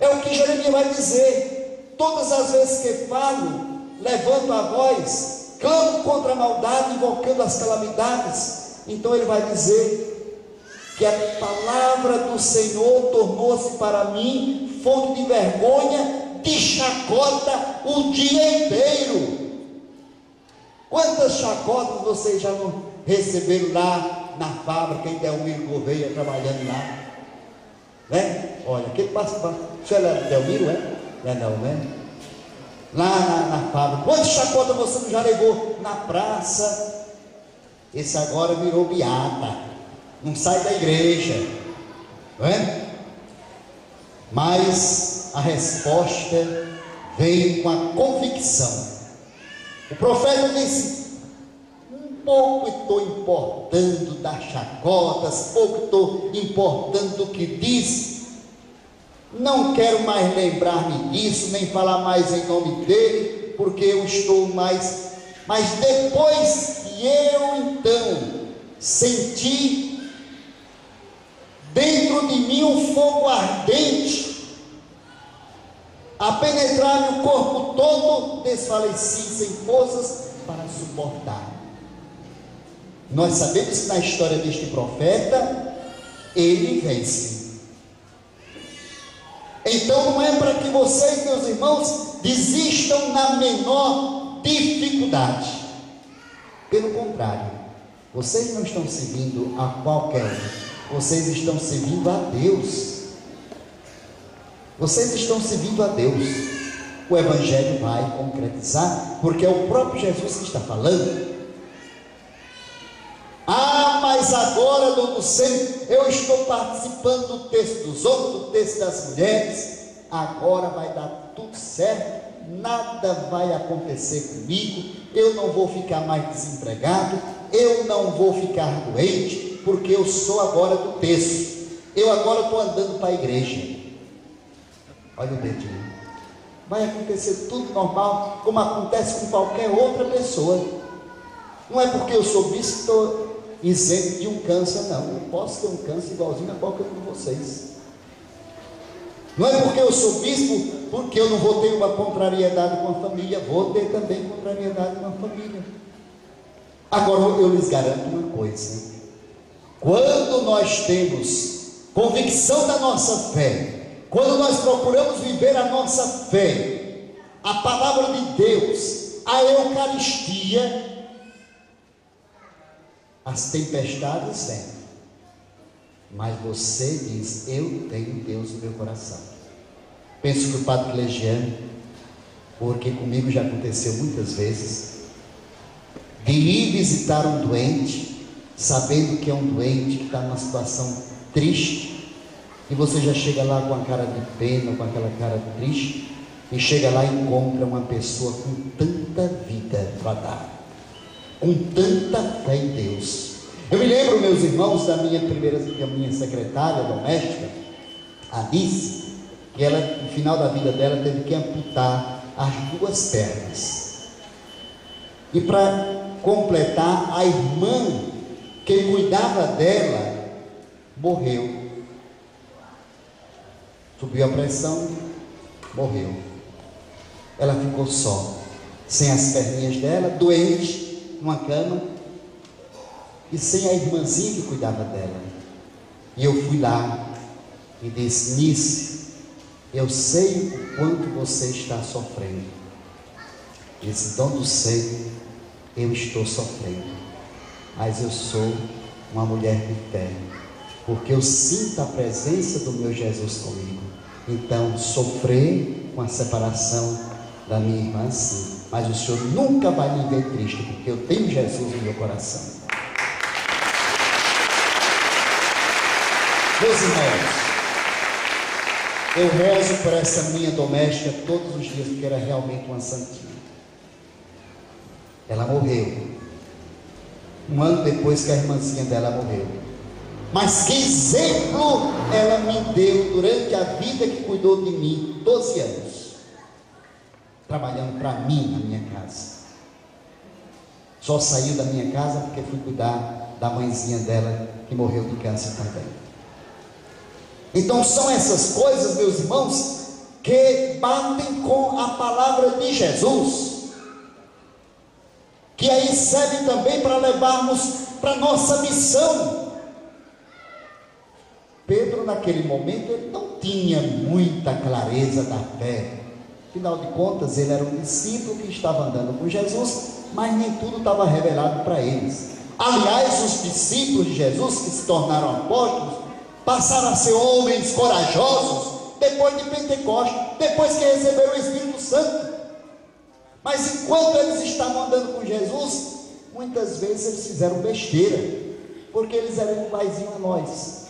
É o que Jeremias vai dizer. Todas as vezes que falo, levanto a voz, clamo contra a maldade, invocando as calamidades. Então ele vai dizer que a palavra do Senhor tornou-se para mim fonte de vergonha, de chacota o dia inteiro. Quantas chacotas vocês já não receberam lá na fábrica em Delmiro Gouveia, trabalhando lá? Né? Olha, aquele passa para. É Delmiro, é? Não é não, né? Lá na, na fábrica. Quantas chacotas você não já levou na praça? Esse agora virou beata não sai da igreja, não é? Mas a resposta veio com a convicção. O profeta disse: um pouco estou importando das chacotas, pouco estou importando do que diz. Não quero mais lembrar-me disso, nem falar mais em nome dele, porque eu estou mais. Mas depois que eu então senti dentro de mim um fogo ardente, a penetrar no corpo todo, desfaleci sem forças para suportar. Nós sabemos que na história deste profeta, ele vence. Então não é para que vocês, meus irmãos, desistam na menor dificuldade. Pelo contrário, vocês não estão seguindo a qualquer vocês estão servindo a Deus. Vocês estão servindo a Deus. O Evangelho vai concretizar, porque é o próprio Jesus que está falando. Ah, mas agora, Dom Centro, eu estou participando do texto dos outros, do texto das mulheres. Agora vai dar tudo certo, nada vai acontecer comigo, eu não vou ficar mais desempregado, eu não vou ficar doente, porque eu sou agora do texto. Eu agora estou andando para a igreja. Olha o dedinho. Vai acontecer tudo normal, como acontece com qualquer outra pessoa. Não é porque eu sou bispo estou isento de um câncer, não. Eu posso ter um câncer igualzinho a qualquer um de vocês. Não é porque eu sou bispo, porque eu não vou ter uma contrariedade com a família, vou ter também contrariedade com a família. Agora eu lhes garanto uma coisa: quando nós temos convicção da nossa fé, quando nós procuramos viver a nossa fé, a palavra de Deus, a Eucaristia, as tempestades vêm. Mas você diz: Eu tenho Deus no meu coração. Penso que o Padre Clegiano, porque comigo já aconteceu muitas vezes, de ir visitar um doente, sabendo que é um doente que está numa situação triste, e você já chega lá com a cara de pena, com aquela cara triste, e chega lá e encontra uma pessoa com tanta vida para dar, com tanta fé em Deus. Eu me lembro, meus irmãos, da minha primeira, da minha secretária doméstica, Alice, que ela, no final da vida dela, teve que amputar as duas pernas. E para completar, a irmã que cuidava dela morreu. Subiu a pressão, morreu. Ela ficou só, sem as perninhas dela, doente, numa cama, e sem a irmãzinha que cuidava dela. E eu fui lá e disse: Nice, eu sei o quanto você está sofrendo. Disse: Dom do sei, eu estou sofrendo, mas eu sou uma mulher de fé, porque eu sinto a presença do meu Jesus comigo. Então, sofrer com a separação da minha irmã, sim, mas o Senhor nunca vai me ver triste, porque eu tenho Jesus no meu coração. Meus irmãos, Eu rezo por essa minha doméstica todos os dias, porque era realmente uma santinha. Ela morreu. Um ano depois que a irmãzinha dela morreu. Mas que exemplo ela me deu durante a vida que cuidou de mim, 12 anos. Trabalhando para mim na minha casa. Só saiu da minha casa porque fui cuidar da mãezinha dela que morreu de câncer também. Então são essas coisas, meus irmãos, que batem com a palavra de Jesus, que aí serve também para levarmos para nossa missão. Pedro, naquele momento, ele não tinha muita clareza da fé. Afinal de contas, ele era um discípulo que estava andando com Jesus, mas nem tudo estava revelado para eles. Aliás, os discípulos de Jesus que se tornaram apóstolos passaram a ser homens corajosos depois de Pentecostes, depois que receberam o Espírito Santo. Mas enquanto eles estavam andando com Jesus, muitas vezes eles fizeram besteira, porque eles eram iguaizinho a nós.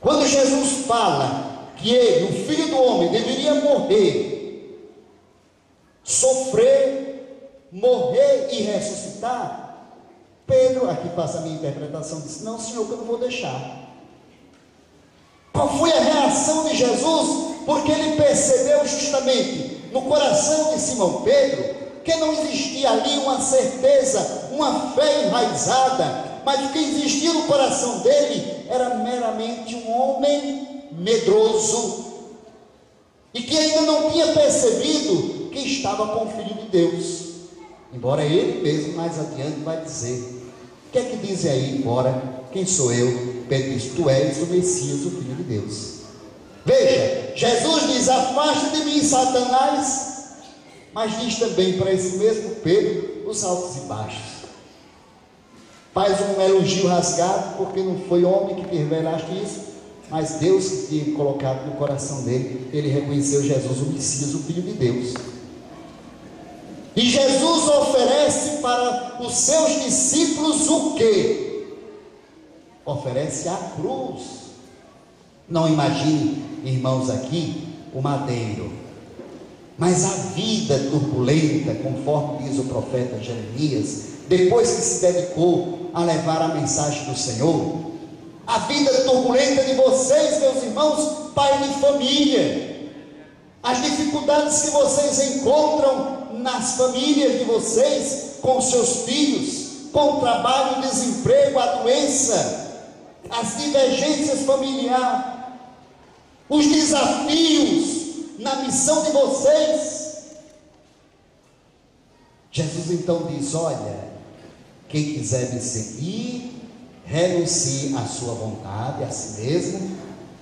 Quando Jesus fala que ele, o filho do homem, deveria morrer, sofrer, morrer e ressuscitar, Pedro, aqui passa a minha interpretação, disse: Não, senhor, que eu não vou deixar. Qual foi a reação de Jesus? Porque ele percebeu justamente no coração de Simão Pedro que não existia ali uma certeza, uma fé enraizada, mas o que existia no coração dele era meramente um homem medroso e que ainda não tinha percebido que estava com o Filho de Deus. Embora ele mesmo mais adiante vai dizer: O que é que diz aí, embora quem sou eu? Pedro diz: Tu és o Messias, o Filho de Deus. Veja, Jesus diz: Afasta de mim, Satanás. Mas diz também para esse mesmo Pedro os altos e baixos. Faz um elogio rasgado, porque não foi homem que te revelaste isso, mas Deus que tinha colocado no coração dele. Ele reconheceu Jesus, o Messias, o Filho de Deus. E Jesus oferece para os seus discípulos o que? Oferece a cruz. Não imagine, irmãos, aqui o madeiro. Mas a vida turbulenta, conforme diz o profeta Jeremias, depois que se dedicou a levar a mensagem do Senhor, a vida turbulenta de vocês, meus irmãos, pai de família, as dificuldades que vocês encontram nas famílias de vocês, com seus filhos, com o trabalho, o desemprego, a doença, as divergências familiares, os desafios na missão de vocês. Jesus então diz: Olha, quem quiser me seguir, renuncie à sua vontade, a si mesmo,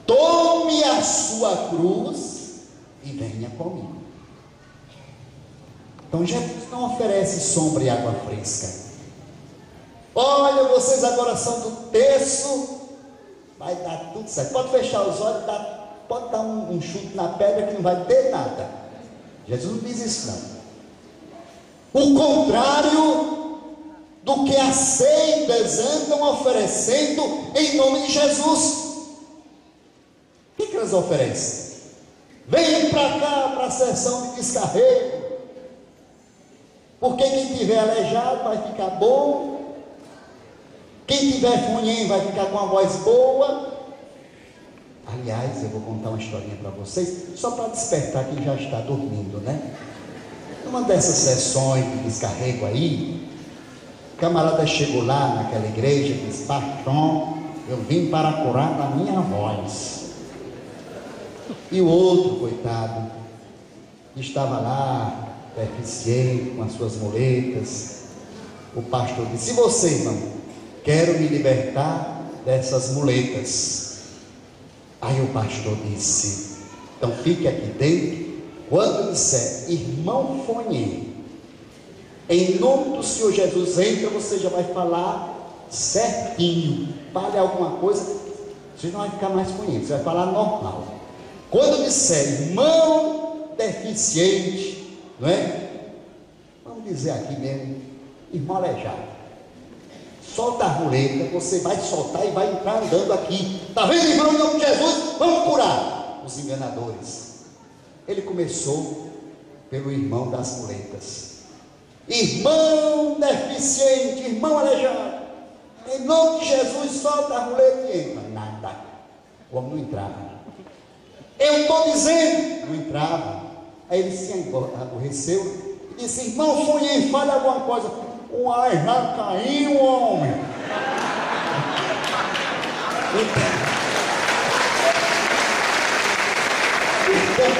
tome a sua cruz e venha comigo. Então Jesus não oferece sombra e água fresca. Olha, vocês agora são do terço, vai dar tudo certo. Pode fechar os olhos, dá, pode dar um, um chute na pedra que não vai ter nada. Jesus não diz isso não. O contrário do que as seitas andam oferecendo em nome de Jesus. O que, que elas oferecem? Vem para cá para a sessão de descarrego. Porque quem tiver aleijado vai ficar bom. Quem tiver funhem vai ficar com a voz boa. Aliás, eu vou contar uma historinha para vocês, só para despertar quem já está dormindo, né? Numa dessas sessões de descarrego aí, o camarada chegou lá naquela igreja e disse: Patrão, eu vim para curar da minha voz. E o outro, coitado, estava lá, deficiente, com as suas muletas. O pastor disse: Se você, irmão, quero me libertar dessas muletas. Aí o pastor disse: Então fique aqui dentro. Quando disser irmão Fonhe, em nome do Senhor Jesus, entra, você já vai falar certinho. Fale alguma coisa, você não vai ficar mais Fonhe, você vai falar normal. Quando disser irmão deficiente, não é? Vamos dizer aqui mesmo, irmão aleijado. Solta a roleta, você vai soltar e vai entrar andando aqui. Está vendo, em nome de Jesus? Vamos curar os enganadores. Ele começou pelo irmão das muletas. Irmão deficiente, irmão aleijado, em nome de Jesus, solta a muleta e entra. Nada. O homem não entrava. Eu estou dizendo, não entrava. Aí ele se aborreceu e disse: Irmão, sonhei, fale alguma coisa. O aleijado caiu, homem. Então,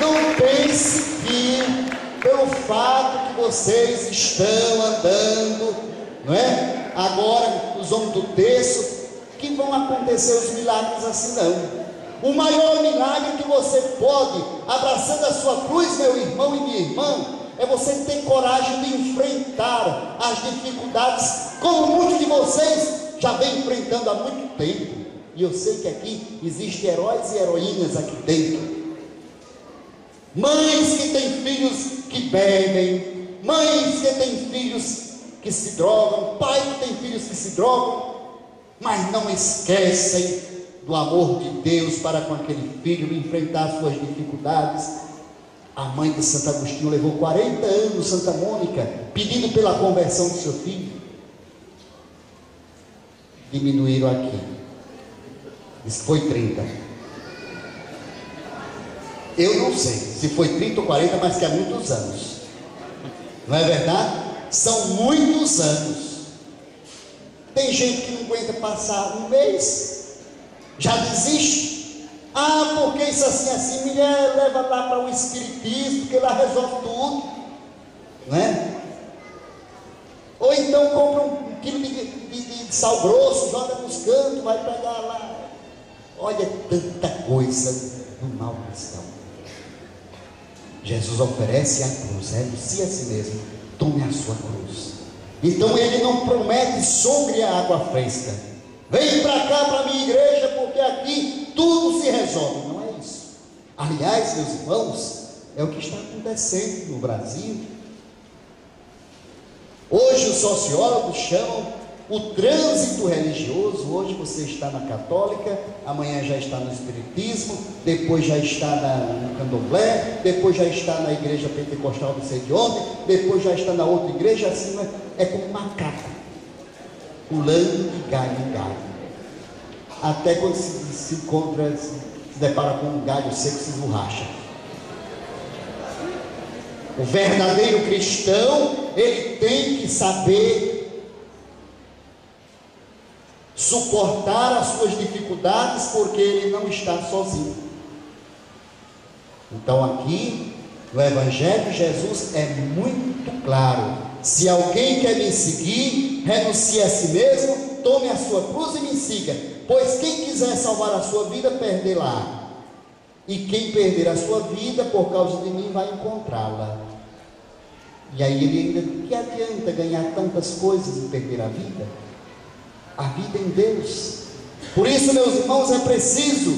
não pense que pelo fato que vocês estão andando, não é? Agora, os homens do texto, que vão acontecer os milagres assim não. O maior milagre que você pode, abraçando a sua cruz, meu irmão e minha irmã, é você ter coragem de enfrentar as dificuldades, como muitos de vocês já vem enfrentando há muito tempo. E eu sei que aqui existem heróis e heroínas aqui dentro. Mães que têm filhos que bebem, mães que têm filhos que se drogam, pai que tem filhos que se drogam, mas não esquecem do amor de Deus para com aquele filho enfrentar suas dificuldades. A mãe de Santo Agostinho levou 40 anos, Santa Mônica, pedindo pela conversão do seu filho. Diminuíram aqui. Isso foi 30. Eu não sei se foi 30 ou 40, mas que há muitos anos. Não é verdade? São muitos anos. Tem gente que não aguenta passar um mês, já desiste. Ah, porque isso assim, assim, mulher leva lá para o espiritismo, porque lá resolve tudo. Não é? Ou então compra um quilo de, de, de sal grosso, joga nos cantos, vai pegar lá. Olha tanta coisa do mal cristão. Jesus oferece a cruz, renuncie a si mesmo, tome a sua cruz. Então ele não promete sobre a água fresca. Vem para cá, para a minha igreja, porque aqui tudo se resolve. Não é isso. Aliás, meus irmãos, é o que está acontecendo no Brasil. Hoje os sociólogos chamam o trânsito religioso, hoje você está na católica, amanhã já está no espiritismo, depois já está na, no candomblé, depois já está na igreja pentecostal do sei de depois já está na outra igreja, assim é, é como macaco, pulando de galho em galho. Até quando se, se encontra, se, se depara com um galho seco, se esborracha. O verdadeiro cristão, ele tem que saber suportar as suas dificuldades, porque ele não está sozinho. Então, aqui no Evangelho, Jesus é muito claro: se alguém quer me seguir, renuncie a si mesmo, tome a sua cruz e me siga, pois quem quiser salvar a sua vida, perderá. E quem perder a sua vida por causa de mim vai encontrá-la. E aí ele ainda, que adianta ganhar tantas coisas e perder a vida? a vida em Deus. Por isso, meus irmãos, é preciso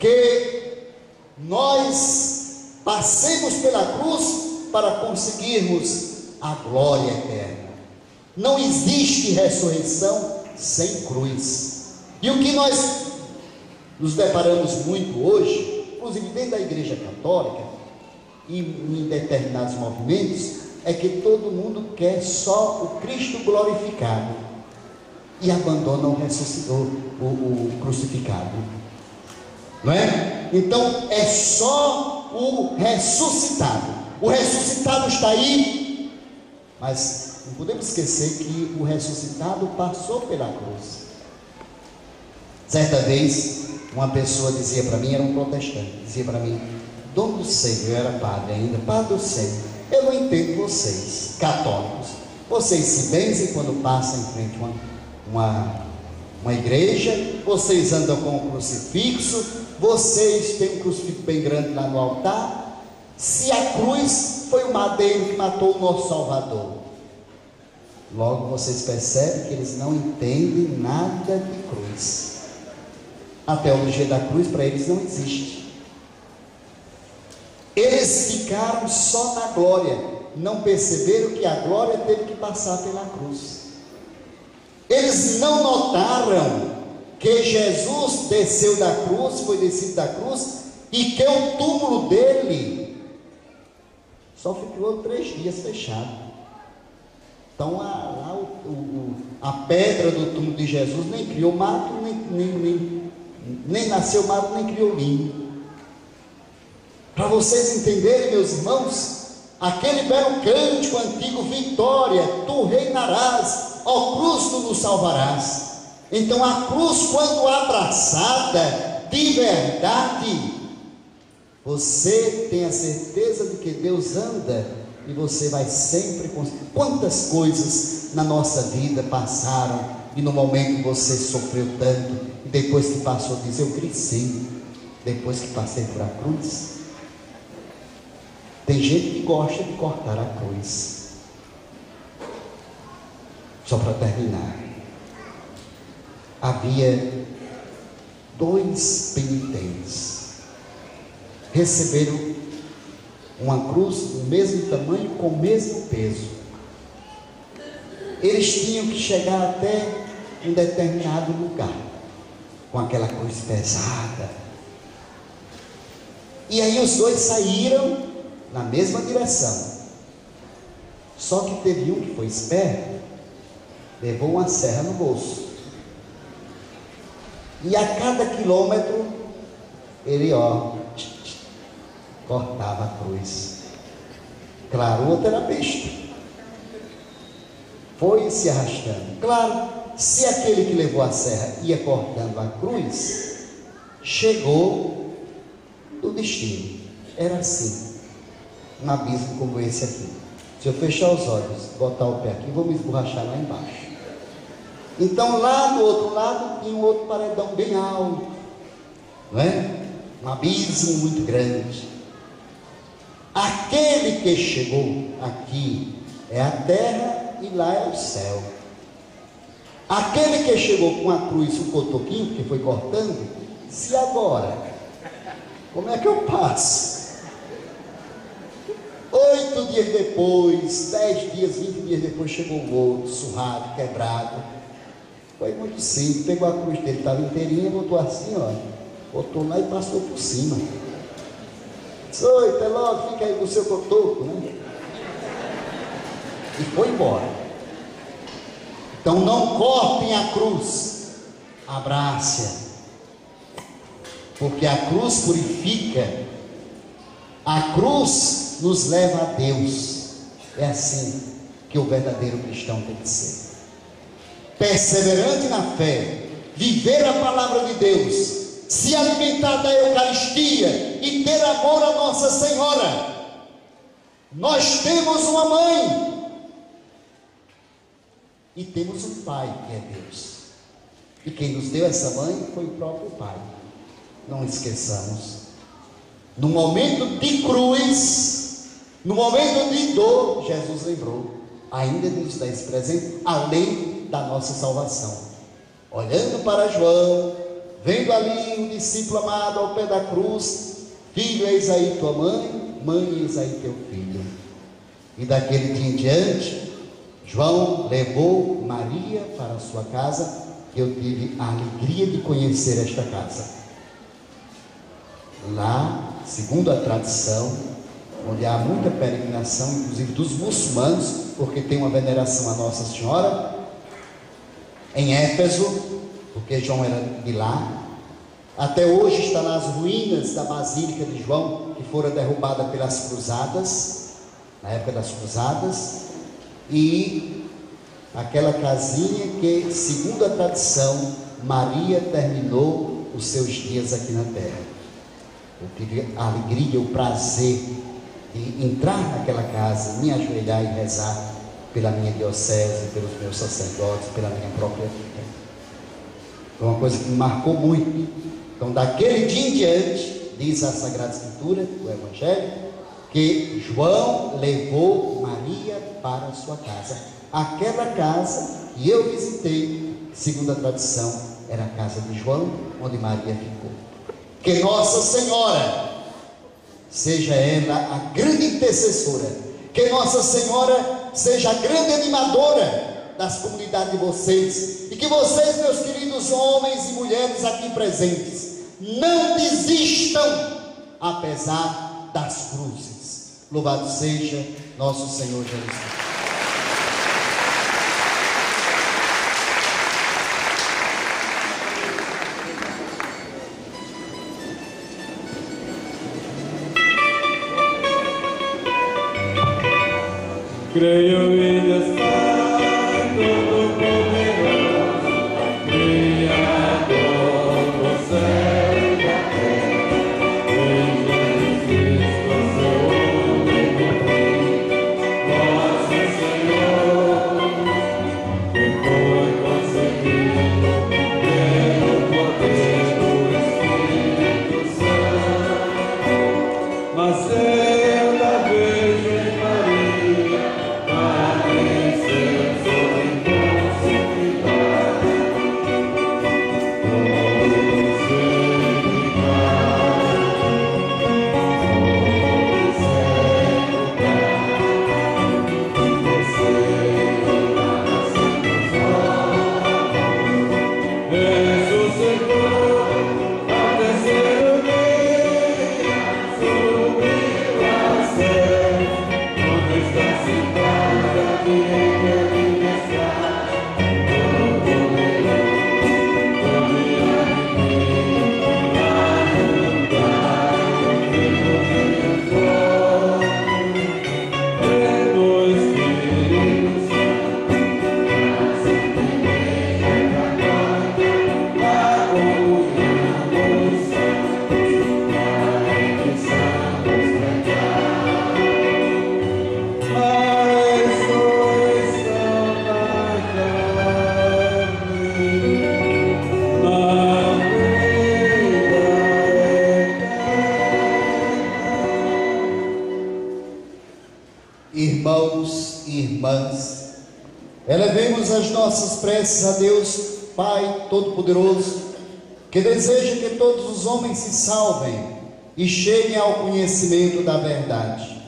que nós passemos pela cruz para conseguirmos a glória eterna. Não existe ressurreição sem cruz. E o que nós nos deparamos muito hoje, inclusive dentro da Igreja Católica e em determinados movimentos, é que todo mundo quer só o Cristo glorificado e abandonam o, o, o crucificado. Não é? Então é só o ressuscitado. O ressuscitado está aí, mas não podemos esquecer que o ressuscitado passou pela cruz. Certa vez, uma pessoa dizia para mim, era um protestante, dizia para mim, dono do seio, eu era padre ainda, padre do seio, eu não entendo vocês, católicos, vocês se benzem quando passam em frente a uma uma, uma igreja, vocês andam com um crucifixo, vocês têm um crucifixo bem grande lá no altar. Se a cruz foi o madeiro que matou o nosso Salvador, logo vocês percebem que eles não entendem nada de cruz. A teologia da cruz para eles não existe. Eles ficaram só na glória, não perceberam que a glória teve que passar pela cruz. Eles não notaram que Jesus desceu da cruz, foi descido da cruz, e que o túmulo dele só ficou três dias fechado. Então a, o, o, a pedra do túmulo de Jesus nem criou mato, nem, nem, nem, nem nasceu mato, nem criou linho. Para vocês entenderem, meus irmãos, aquele belo cântico antigo, vitória, tu reinarás, ó cruz tu nos salvarás. Então a cruz, quando abraçada de verdade, você tem a certeza de que Deus anda e você vai sempre conseguir. Quantas coisas na nossa vida passaram e no momento você sofreu tanto e depois que passou diz eu cresci depois que passei por a cruz. Tem gente que gosta de cortar a cruz. Só para terminar. Havia dois penitentes. Receberam uma cruz do mesmo tamanho, com o mesmo peso. Eles tinham que chegar até um determinado lugar, com aquela cruz pesada. E aí os dois saíram na mesma direção. Só que teve um que foi esperto, levou uma serra no bolso. E a cada quilômetro, ele, ó, cortava a cruz. Claro, o outro era besta. Foi se arrastando. Claro, se aquele que levou a serra ia cortando a cruz, chegou do destino. Era assim. Um abismo como esse aqui. Se eu fechar os olhos, botar o pé aqui, vou me esborrachar lá embaixo. Então, lá do outro lado, tinha um outro paredão bem alto. Não é? Um abismo muito grande. Aquele que chegou aqui é a terra e lá é o céu. Aquele que chegou com a cruz, o cotoquinho que foi cortando, se agora, como é que eu passo? Oito dias depois, dez dias, vinte dias depois, chegou o outro, surrado, quebrado. Foi muito simples, pegou a cruz dele, estava inteirinha, botou assim, ó, botou lá e passou por cima. Oi, até logo, fica aí no seu cotoco, né? E foi embora. Então não cortem a cruz, abrace-a. Porque a cruz purifica, a cruz nos leva a Deus. É assim que o verdadeiro cristão tem que ser. Perseverante na fé, viver a palavra de Deus, se alimentar da Eucaristia e ter amor a Nossa Senhora. Nós temos uma mãe e temos um pai que é Deus. E quem nos deu essa mãe foi o próprio Pai. Não esqueçamos. No momento de cruz, no momento de dor, Jesus lembrou ainda nos dar esse presente, além da nossa salvação. Olhando para João, vendo ali o discípulo amado ao pé da cruz, filho, eis aí tua mãe, mãe, eis aí teu filho. E daquele dia em diante, João levou Maria para a sua casa, e eu tive a alegria de conhecer esta casa. Lá, segundo a tradição, onde há muita peregrinação, inclusive dos muçulmanos, porque tem uma veneração a Nossa Senhora, em Éfeso, porque João era de lá. Até hoje está nas ruínas da Basílica de João, que fora derrubada pelas cruzadas, na época das cruzadas, e aquela casinha que, segundo a tradição, Maria terminou os seus dias aqui na terra. Eu tive a alegria, o prazer de entrar naquela casa, me ajoelhar e rezar pela minha diocese, pelos meus sacerdotes, pela minha própria. Foi uma coisa que me marcou muito. Então, daquele dia em diante, diz a Sagrada Escritura, o Evangelho, que João levou Maria para a sua casa. Aquela casa que eu visitei, segundo a tradição, era a casa de João, onde Maria ficou. Que Nossa Senhora seja ela a grande intercessora, que Nossa Senhora seja a grande animadora das comunidades de vocês. E que vocês, meus queridos homens e mulheres aqui presentes, não desistam, apesar das cruzes. Louvado seja nosso Senhor Jesus Cristo. Creio deseja que todos os homens se salvem e cheguem ao conhecimento da verdade.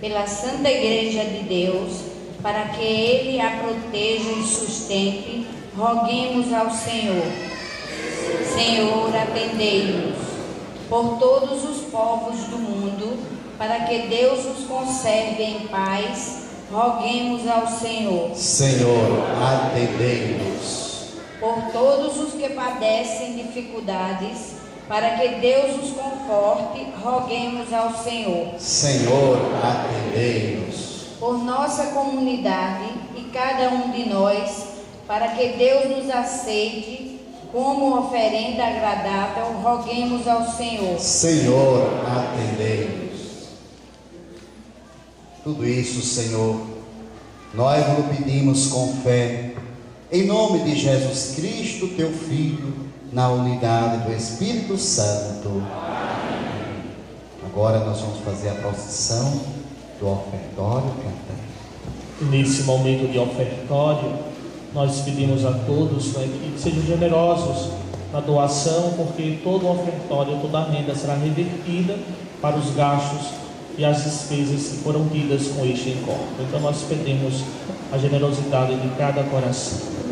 Pela Santa Igreja de Deus, para que Ele a proteja e sustente, roguemos ao Senhor. Senhor, atendei-nos. Por todos os povos do mundo, para que Deus os conserve em paz, roguemos ao Senhor. Senhor, atendei-nos. por todos os que padecem dificuldades, para que Deus os conforte, roguemos ao Senhor. Senhor, atendei-nos. Por nossa comunidade e cada um de nós, para que Deus nos aceite como oferenda agradável, roguemos ao Senhor. Senhor, atendei-nos. Tudo isso, Senhor, nós lhe pedimos com fé, em nome de Jesus Cristo, teu Filho, na unidade do Espírito Santo. Agora nós vamos fazer a procissão do ofertório cantando. Nesse momento de ofertório, nós pedimos a todos né, que sejam generosos na doação, porque todo o ofertório, toda a renda será revertida para os gastos e as despesas que foram tidas com este encontro. Então nós pedimos a generosidade de cada coração. Coração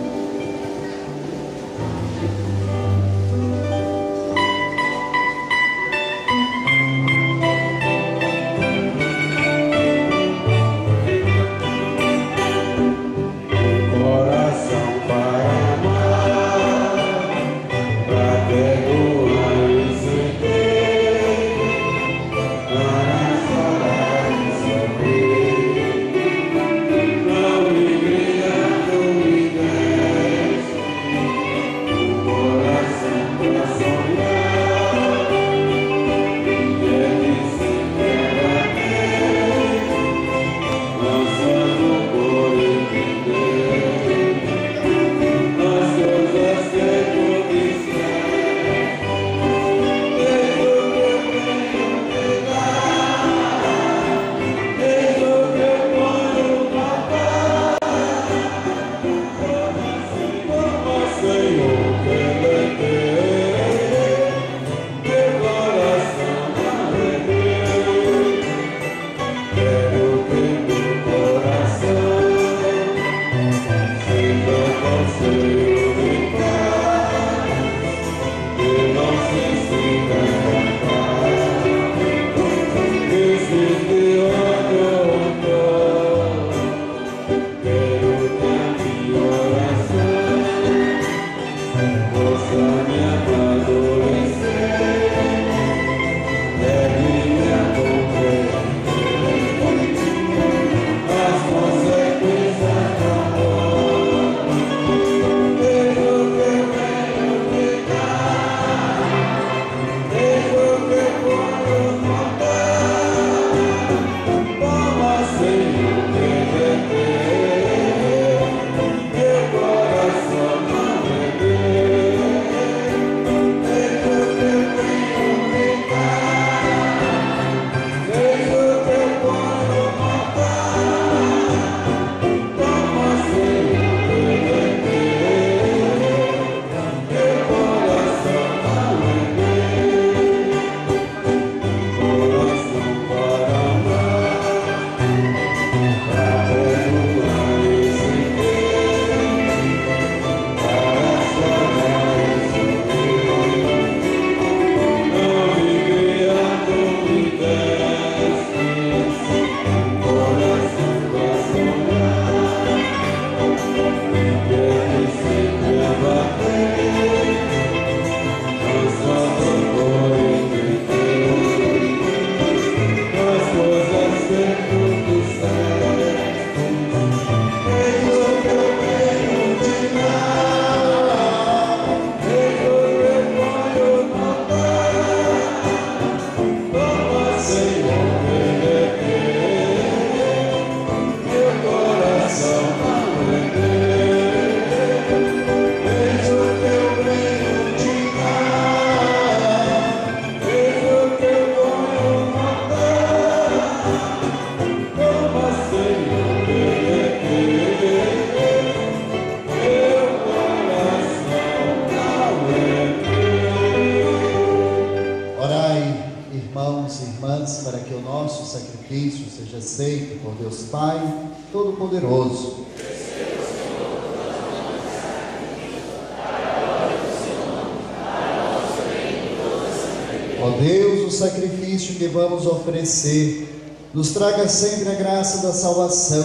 que vamos oferecer nos traga sempre a graça da salvação.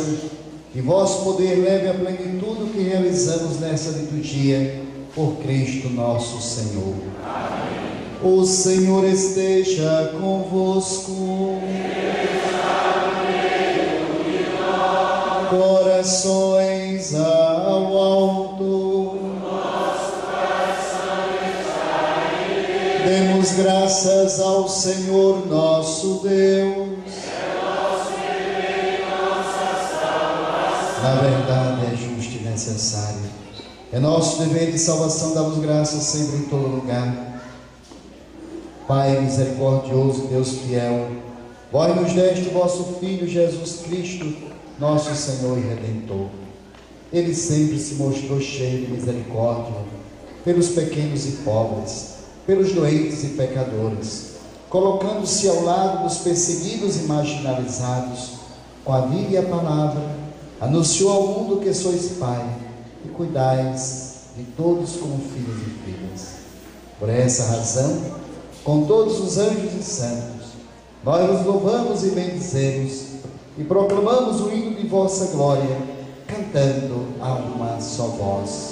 Que vosso poder leve à plenitude o que realizamos nessa liturgia, por Cristo nosso Senhor. Amém. O Senhor esteja convosco. É nosso dever de salvação darmos graças sempre em todo lugar. Pai misericordioso, Deus fiel, vós nos deste o vosso Filho Jesus Cristo, nosso Senhor e Redentor. Ele sempre se mostrou cheio de misericórdia pelos pequenos e pobres, pelos doentes e pecadores, colocando-se ao lado dos perseguidos e marginalizados, com a vida e a palavra, anunciou ao mundo que sois Pai e cuidais de todos como filhos e filhas. Por essa razão, com todos os anjos e santos, nós os louvamos e bendizemos e proclamamos o hino de vossa glória, cantando a uma só voz.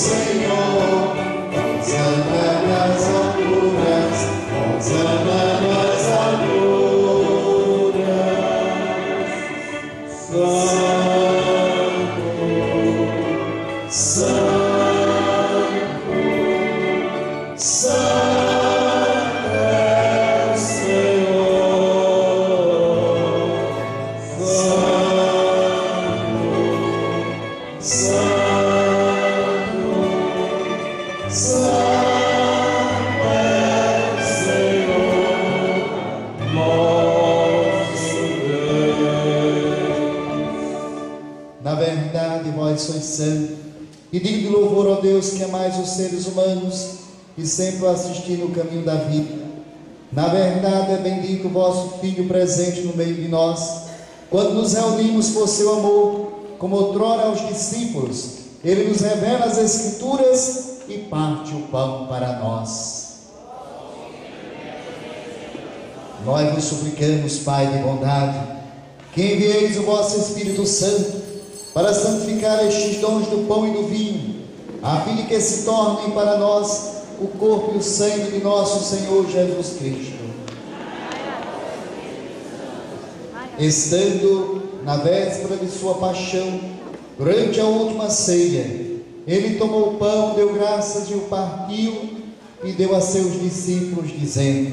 Na sempre o assisti no caminho da vida. Na verdade, é bendito o vosso Filho presente no meio de nós, quando nos reunimos por seu amor, como outrora aos discípulos, ele nos revela as Escrituras e parte o pão para nós. Nós vos suplicamos, Pai de bondade, que envieis o vosso Espírito Santo para santificar estes dons do pão e do vinho, a fim de que se tornem para nós o corpo e o sangue de nosso Senhor Jesus Cristo. Estando na véspera de sua paixão, durante a última ceia, ele tomou o pão, deu graças e o partiu e deu a seus discípulos, dizendo: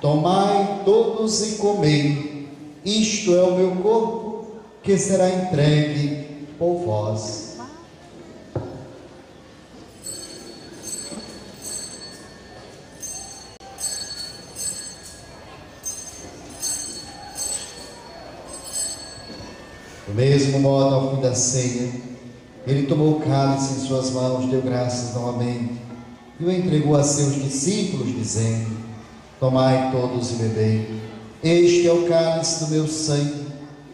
Tomai todos e comei, isto é o meu corpo que será entregue por vós. Mesmo modo, ao fim da ceia, ele tomou o cálice em suas mãos, deu graças novamente e o entregou a seus discípulos, dizendo: Tomai todos e bebei. Este é o cálice do meu sangue,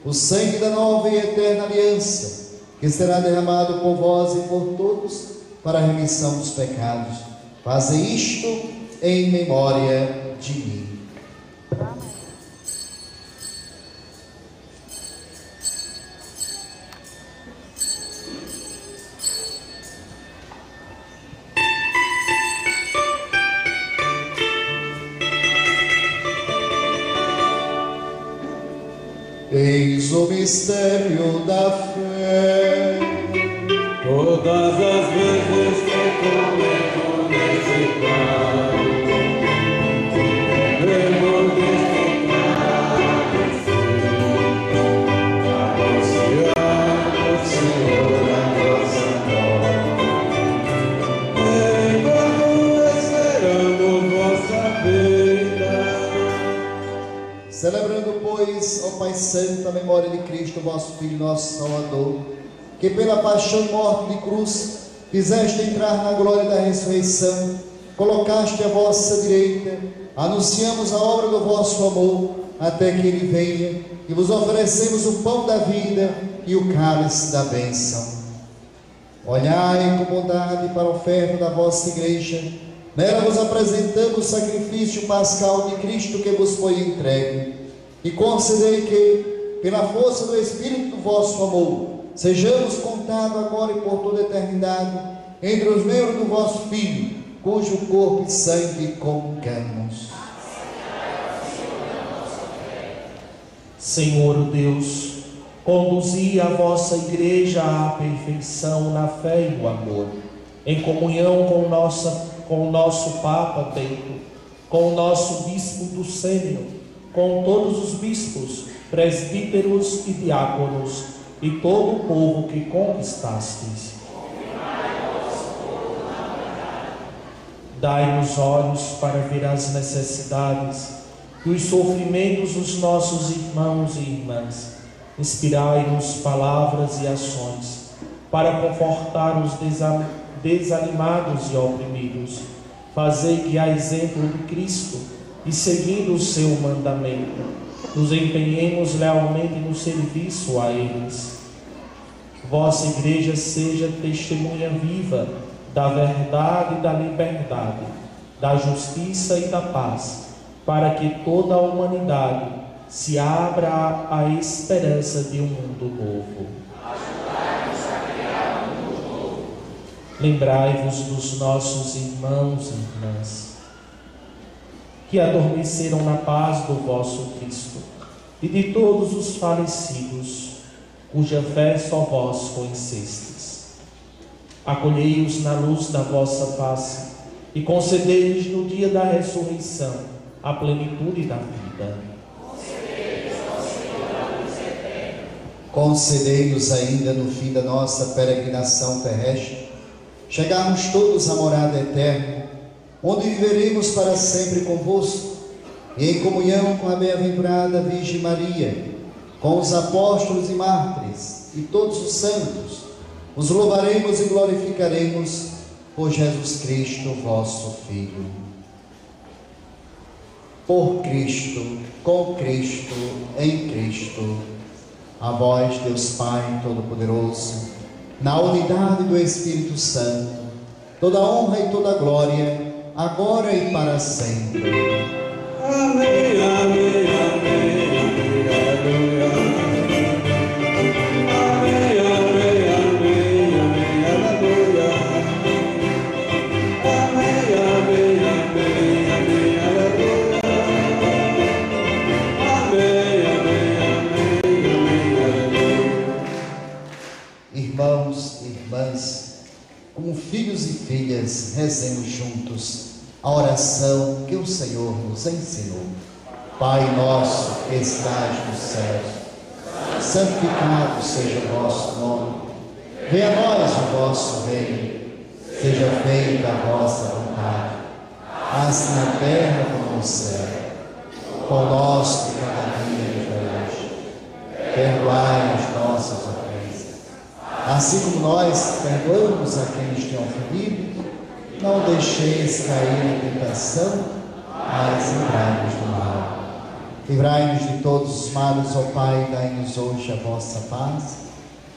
o sangue da nova e eterna aliança, que será derramado por vós e por todos para a remissão dos pecados. Fazem isto em memória de mim. Mistério da fé. Todas as pois, ó Pai Santo, a memória de Cristo, vosso Filho, nosso Salvador, que pela paixão morte de cruz fizeste entrar na glória da ressurreição, colocaste a vossa direita, anunciamos a obra do vosso amor, até que ele venha, e vos oferecemos o pão da vida e o cálice da bênção. Olhai com bondade para a oferta da vossa igreja, nela vos apresentamos o sacrifício pascal de Cristo que vos foi entregue, e concedei que, pela força do Espírito do vosso amor, sejamos contados agora e por toda a eternidade entre os membros do vosso Filho, cujo corpo e sangue comungamos. Senhor Deus, conduzi a vossa igreja à perfeição na fé e no amor, em comunhão com, nossa, com o nosso Papa Bento, com o nosso bispo do Sênior, com todos os bispos, presbíteros e diáconos, e todo o povo que conquistastes. Dai-nos olhos para ver as necessidades e os sofrimentos dos nossos irmãos e irmãs. Inspirai-nos palavras e ações para confortar os desa- desanimados e oprimidos. Fazei que, a exemplo de Cristo e seguindo o seu mandamento, nos empenhemos lealmente no serviço a eles. Vossa igreja seja testemunha viva da verdade e da liberdade, da justiça e da paz, para que toda a humanidade se abra à esperança de um mundo novo. Lembrai-vos dos nossos irmãos e irmãs que adormeceram na paz do vosso Cristo e de todos os falecidos, cuja fé só vós conhecestes. Acolhei-os na luz da vossa face e concedei-lhes no dia da ressurreição a plenitude da vida. Concedei-nos ainda no fim da nossa peregrinação terrestre, chegarmos todos à morada eterna, onde viveremos para sempre convosco, em comunhão com a bem-aventurada Virgem Maria, com os apóstolos e mártires e todos os santos, os louvaremos e glorificaremos por Jesus Cristo, vosso Filho. Por Cristo, com Cristo, em Cristo, a vós, Deus Pai Todo-Poderoso, na unidade do Espírito Santo, toda honra e toda glória, agora e para sempre. Amém, amém, amém. Amém, amém. Irmãos e irmãs, como filhos e filhas, rezemos juntos a oração que o Senhor nos ensinou. Pai nosso que estás nos céus, santificado seja o vosso nome. Venha a nós o vosso reino. Seja feita a vossa vontade, assim na terra como no céu. O pão nosso de cada dia dai hoje. Perdoai as nossas Assim como nós perdoamos a quem nos tem ofendido, não deixeis cair em tentação, mas livrai-nos do mal. Livrai-nos de todos os males, ó Pai, dai-nos hoje a vossa paz.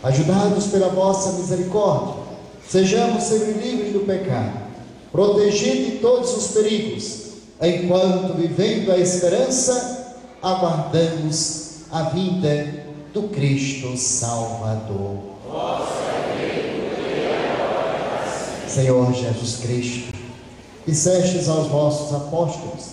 Ajudados pela vossa misericórdia, sejamos sempre livres do pecado, protegidos de todos os perigos, enquanto, vivendo a esperança, aguardamos a vinda do Cristo Salvador. Senhor Jesus Cristo, dissestes aos vossos apóstolos: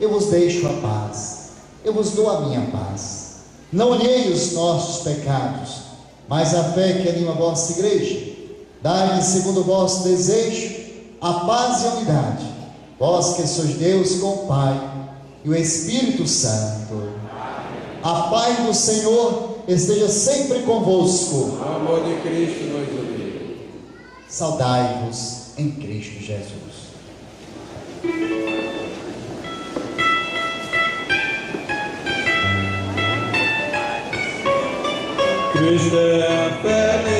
Eu vos deixo a paz, eu vos dou a minha paz. Não olhei os nossos pecados, mas a fé que anima a vossa igreja. Dai-lhe, segundo o vosso desejo, a paz e a unidade. Vós que sois Deus com o Pai e o Espírito Santo. A paz do Senhor esteja sempre convosco. Amor de Cristo nos uniu. Saudai-vos em Cristo Jesus. É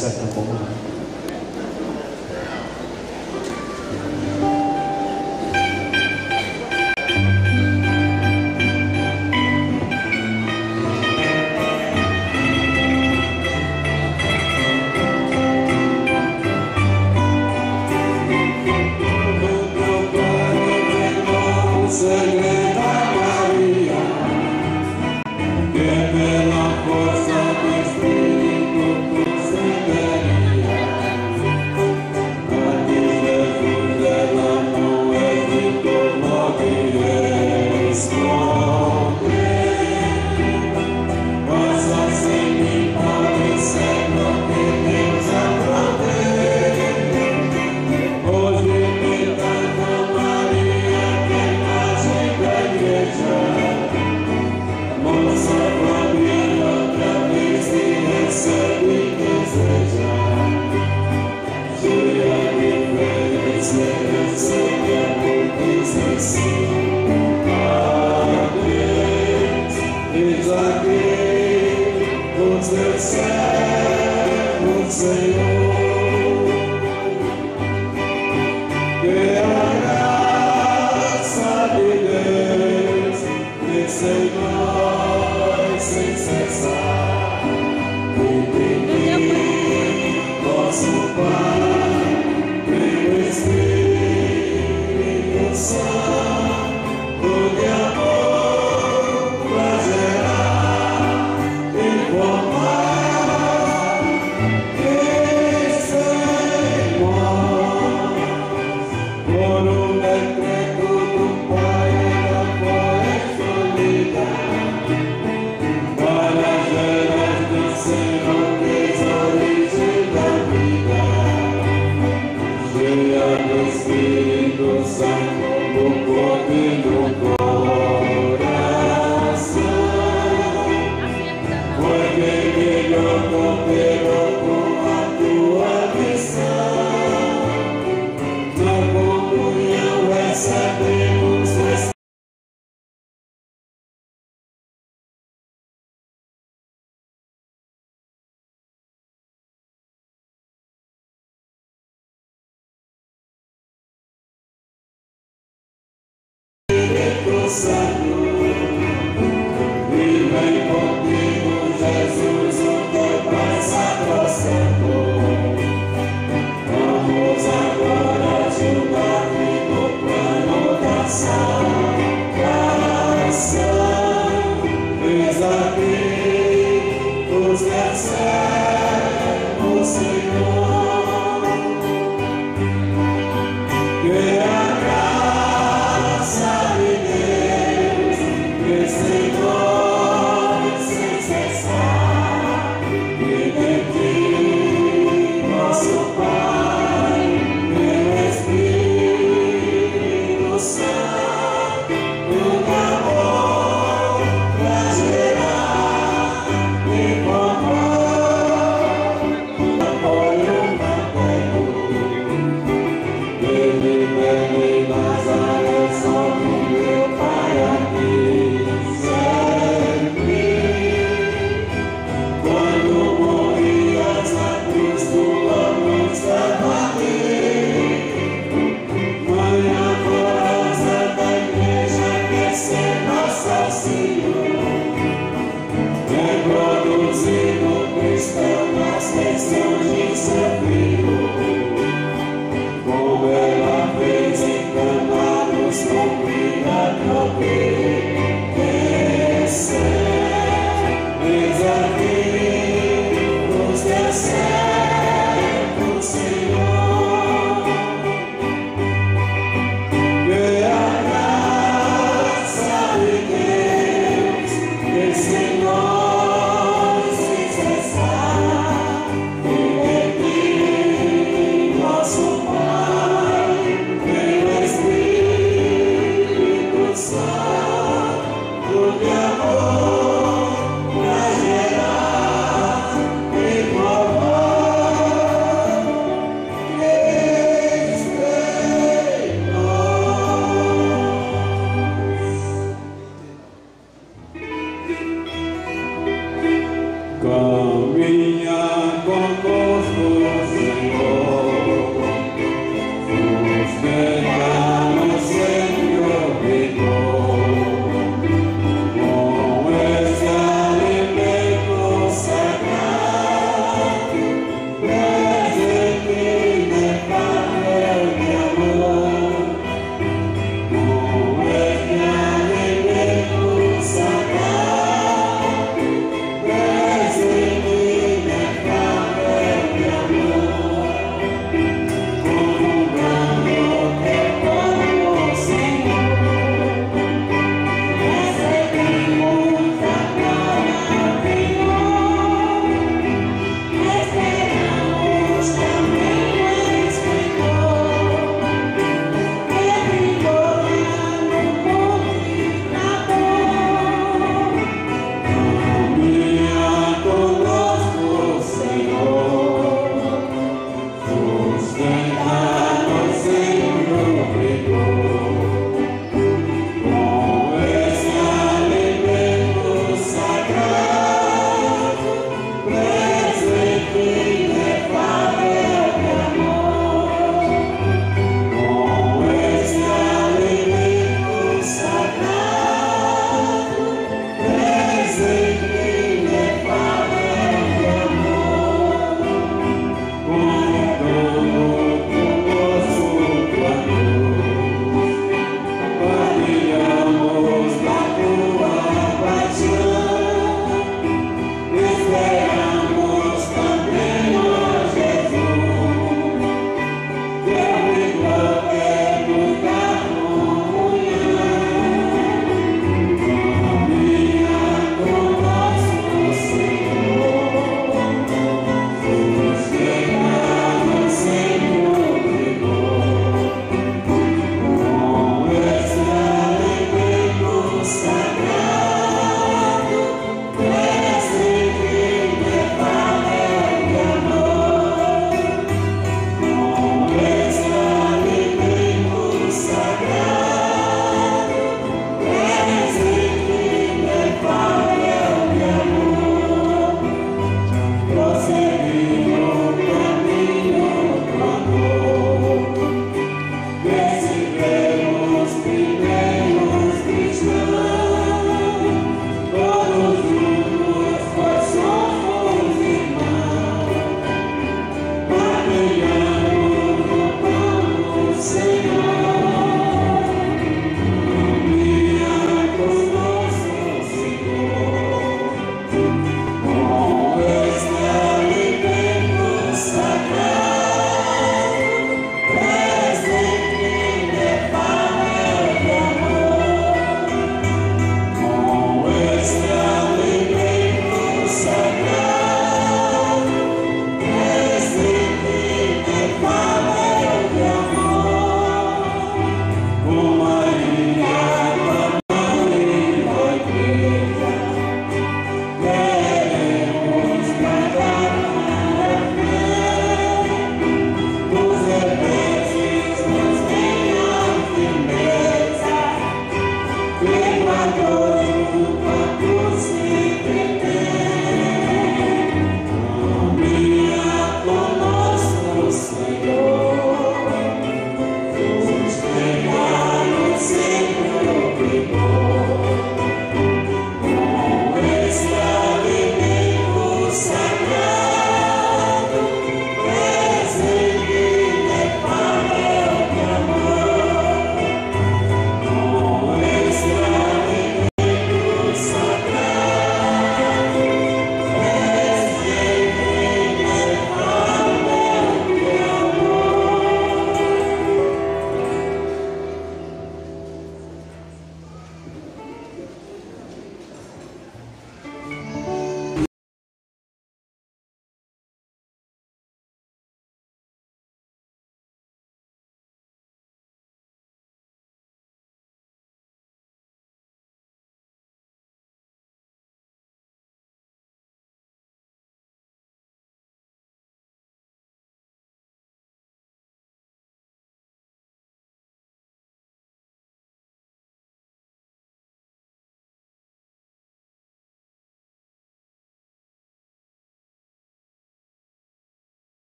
para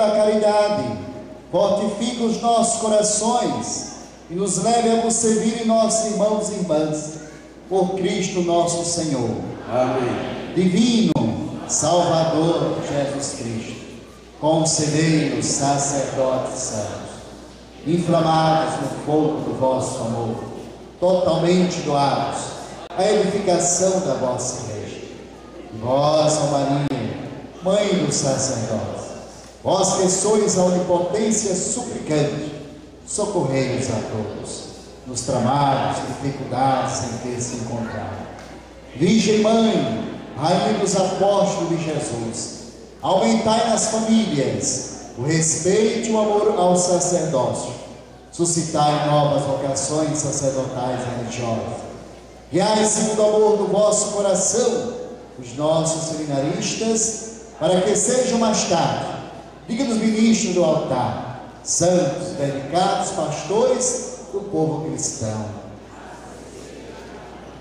da caridade fortifique os nossos corações e nos leve a vos servir, nossos irmãos e irmãs, por Cristo nosso Senhor. Amém. Divino Salvador Jesus Cristo, concedei-nos, sacerdotes santos, inflamados no fogo do vosso amor, totalmente doados à edificação da vossa igreja. Vós, Maria, Mãe dos sacerdotes, Vós que sois a onipotência suplicante, socorrei-nos a todos, nos trabalhos, dificuldades em que se encontrar. Virgem Mãe, Rainha dos Apóstolos de Jesus, aumentai nas famílias o respeito e o amor ao sacerdócio, suscitai novas vocações sacerdotais e religiosas. Guiai segundo o amor do vosso coração os nossos seminaristas, para que sejam mais tarde dignos ministros do altar, santos, dedicados, pastores do povo cristão.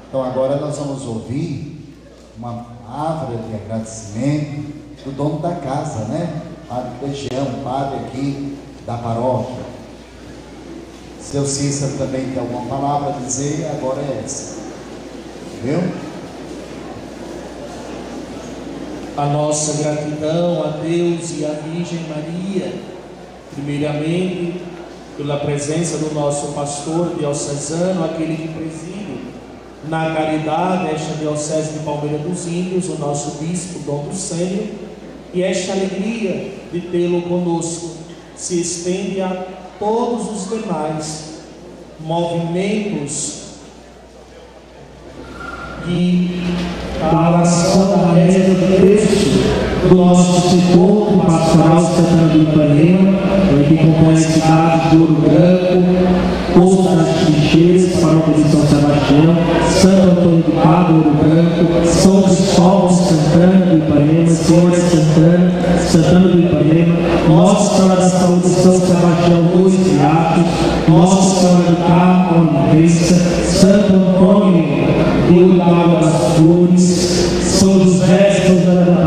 Então agora nós vamos ouvir uma palavra de agradecimento do dono da casa, né? Padre Clegião, padre aqui da paróquia. Seu Cícero também tem alguma palavra a dizer, agora é essa. Viu? A nossa gratidão a Deus e à Virgem Maria, primeiramente pela presença do nosso pastor diocesano, aquele que preside na caridade esta diocese de Palmeira dos Índios, o nosso bispo Dom Lucênio, e esta alegria de tê-lo conosco se estende a todos os demais movimentos de oração da reza do texto do nosso setor pastoral Santana do Ipanema, que compõe a cidade de Ouro Branco, Poço das Trincheiras, Paróquia de São Sebastião, Santo Antônio do Pado, Ouro Branco, São Cristóvão, Santana do Ipanema, Senhora Santana, Santana do Ipanema, Nossa Senhora da Saúde, São Sebastião, e Atos, Nossa Senhora do Carmo, Olivença, Santo Antônio de Uruguaiana das Flores, São José, da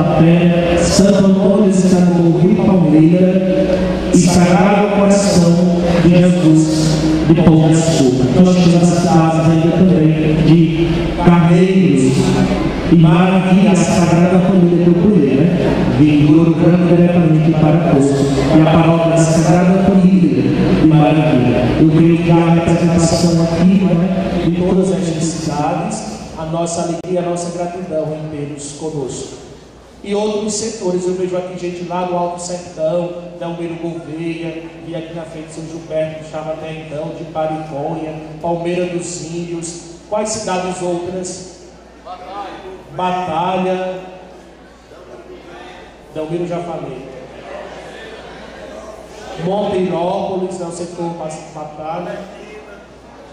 Tapera, Santo Antônio de Santo Rio Palmeira e Sagrado Coração de Jesus de Pão de Açúcar. Nós temos as cidades ainda também de Carneiros e Maravilha, a Sagrada Família do Cunhê, né? Branco diretamente para Poço. E a paróquia da Sagrada Família de Maravilha. Eu creio que há representação aqui, né? de todas estas cidades, a nossa alegria, a nossa gratidão em tê-los conosco. E outros setores, eu vejo aqui gente lá do Alto Sertão, da Almeiro Gouveia, vi aqui na frente São Gilberto, que estava até então, de Pariconha, Palmeira dos Índios, quais cidades outras? Batalha. Delmiro já falei. Monteirópolis, é o setor Batalha.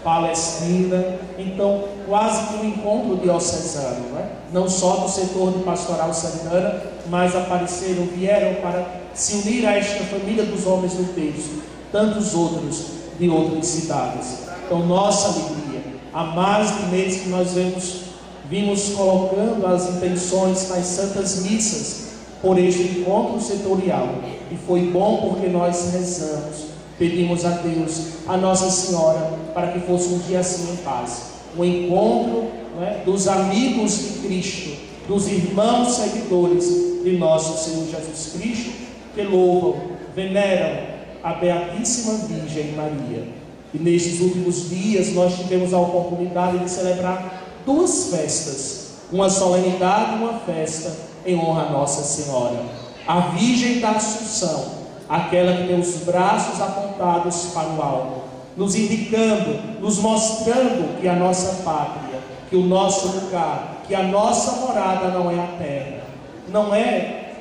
Palestina, então quase que um encontro diocesano, não, é? não só do setor de pastoral santana, mas apareceram, vieram para se unir a esta família dos homens do texto, tantos outros de outras cidades. Então, nossa alegria, há mais de mês que nós vemos, vimos colocando as intenções nas santas missas por este encontro setorial, e foi bom porque nós rezamos pedimos a Deus, a Nossa Senhora, para que fosse um dia assim em paz. Um encontro é, dos amigos de Cristo, dos irmãos seguidores de nosso Senhor Jesus Cristo, que louvam, veneram a Beatíssima Virgem Maria. E nestes últimos dias nós tivemos a oportunidade de celebrar duas festas, uma solenidade e uma festa em honra a Nossa Senhora. A Virgem da Assunção, aquela que tem os braços apontados para o alto, nos indicando, nos mostrando que a nossa pátria, que o nosso lugar, que a nossa morada não é a terra, não é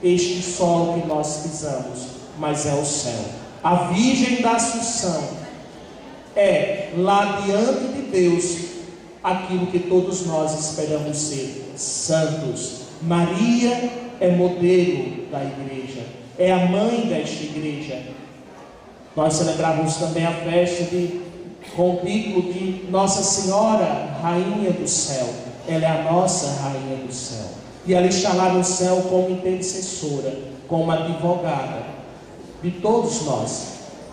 este solo que nós pisamos, mas é o céu. A Virgem da Assunção é lá diante de Deus aquilo que todos nós esperamos ser, santos. Maria é modelo da igreja é a mãe desta igreja. Nós celebramos também a festa de, com o de Nossa Senhora, Rainha do Céu. Ela é a nossa Rainha do Céu. E ela está lá no céu como intercessora, como advogada de todos nós,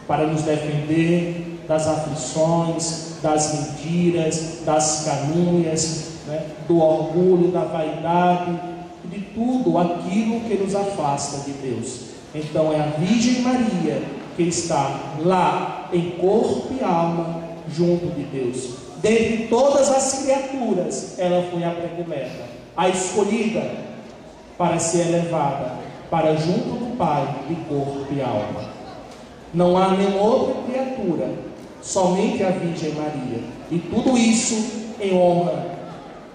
para nos defender das aflições, das mentiras, das calúnias, né, do orgulho, da vaidade, de tudo aquilo que nos afasta de Deus. Então é a Virgem Maria que está lá em corpo e alma junto de Deus. Dentre todas as criaturas, ela foi a predileta, a escolhida para ser elevada, para junto do Pai de corpo e alma. Não há nenhuma outra criatura, somente a Virgem Maria. E tudo isso em honra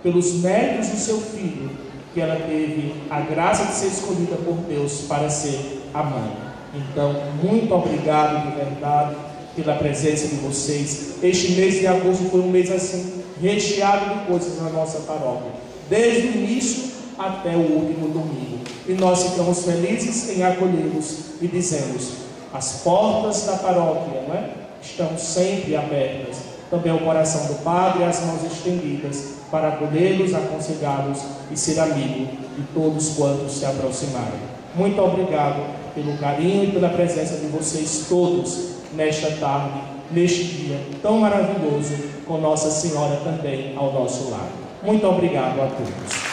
pelos méritos do seu filho, que ela teve a graça de ser escolhida por Deus para ser a mãe. Então, muito obrigado de verdade pela presença de vocês. Este mês de agosto foi um mês assim, recheado de coisas na nossa paróquia, desde o início até o último domingo. E nós ficamos felizes em acolhê-los e dizemos: as portas da paróquia não é? estão sempre abertas. Também o coração do Padre e as mãos estendidas para acolhê-los, aconselhá-los e ser amigo de todos quantos se aproximarem. Muito obrigado pelo carinho e pela presença de vocês todos nesta tarde, neste dia tão maravilhoso, com Nossa Senhora também ao nosso lado. Muito obrigado a todos.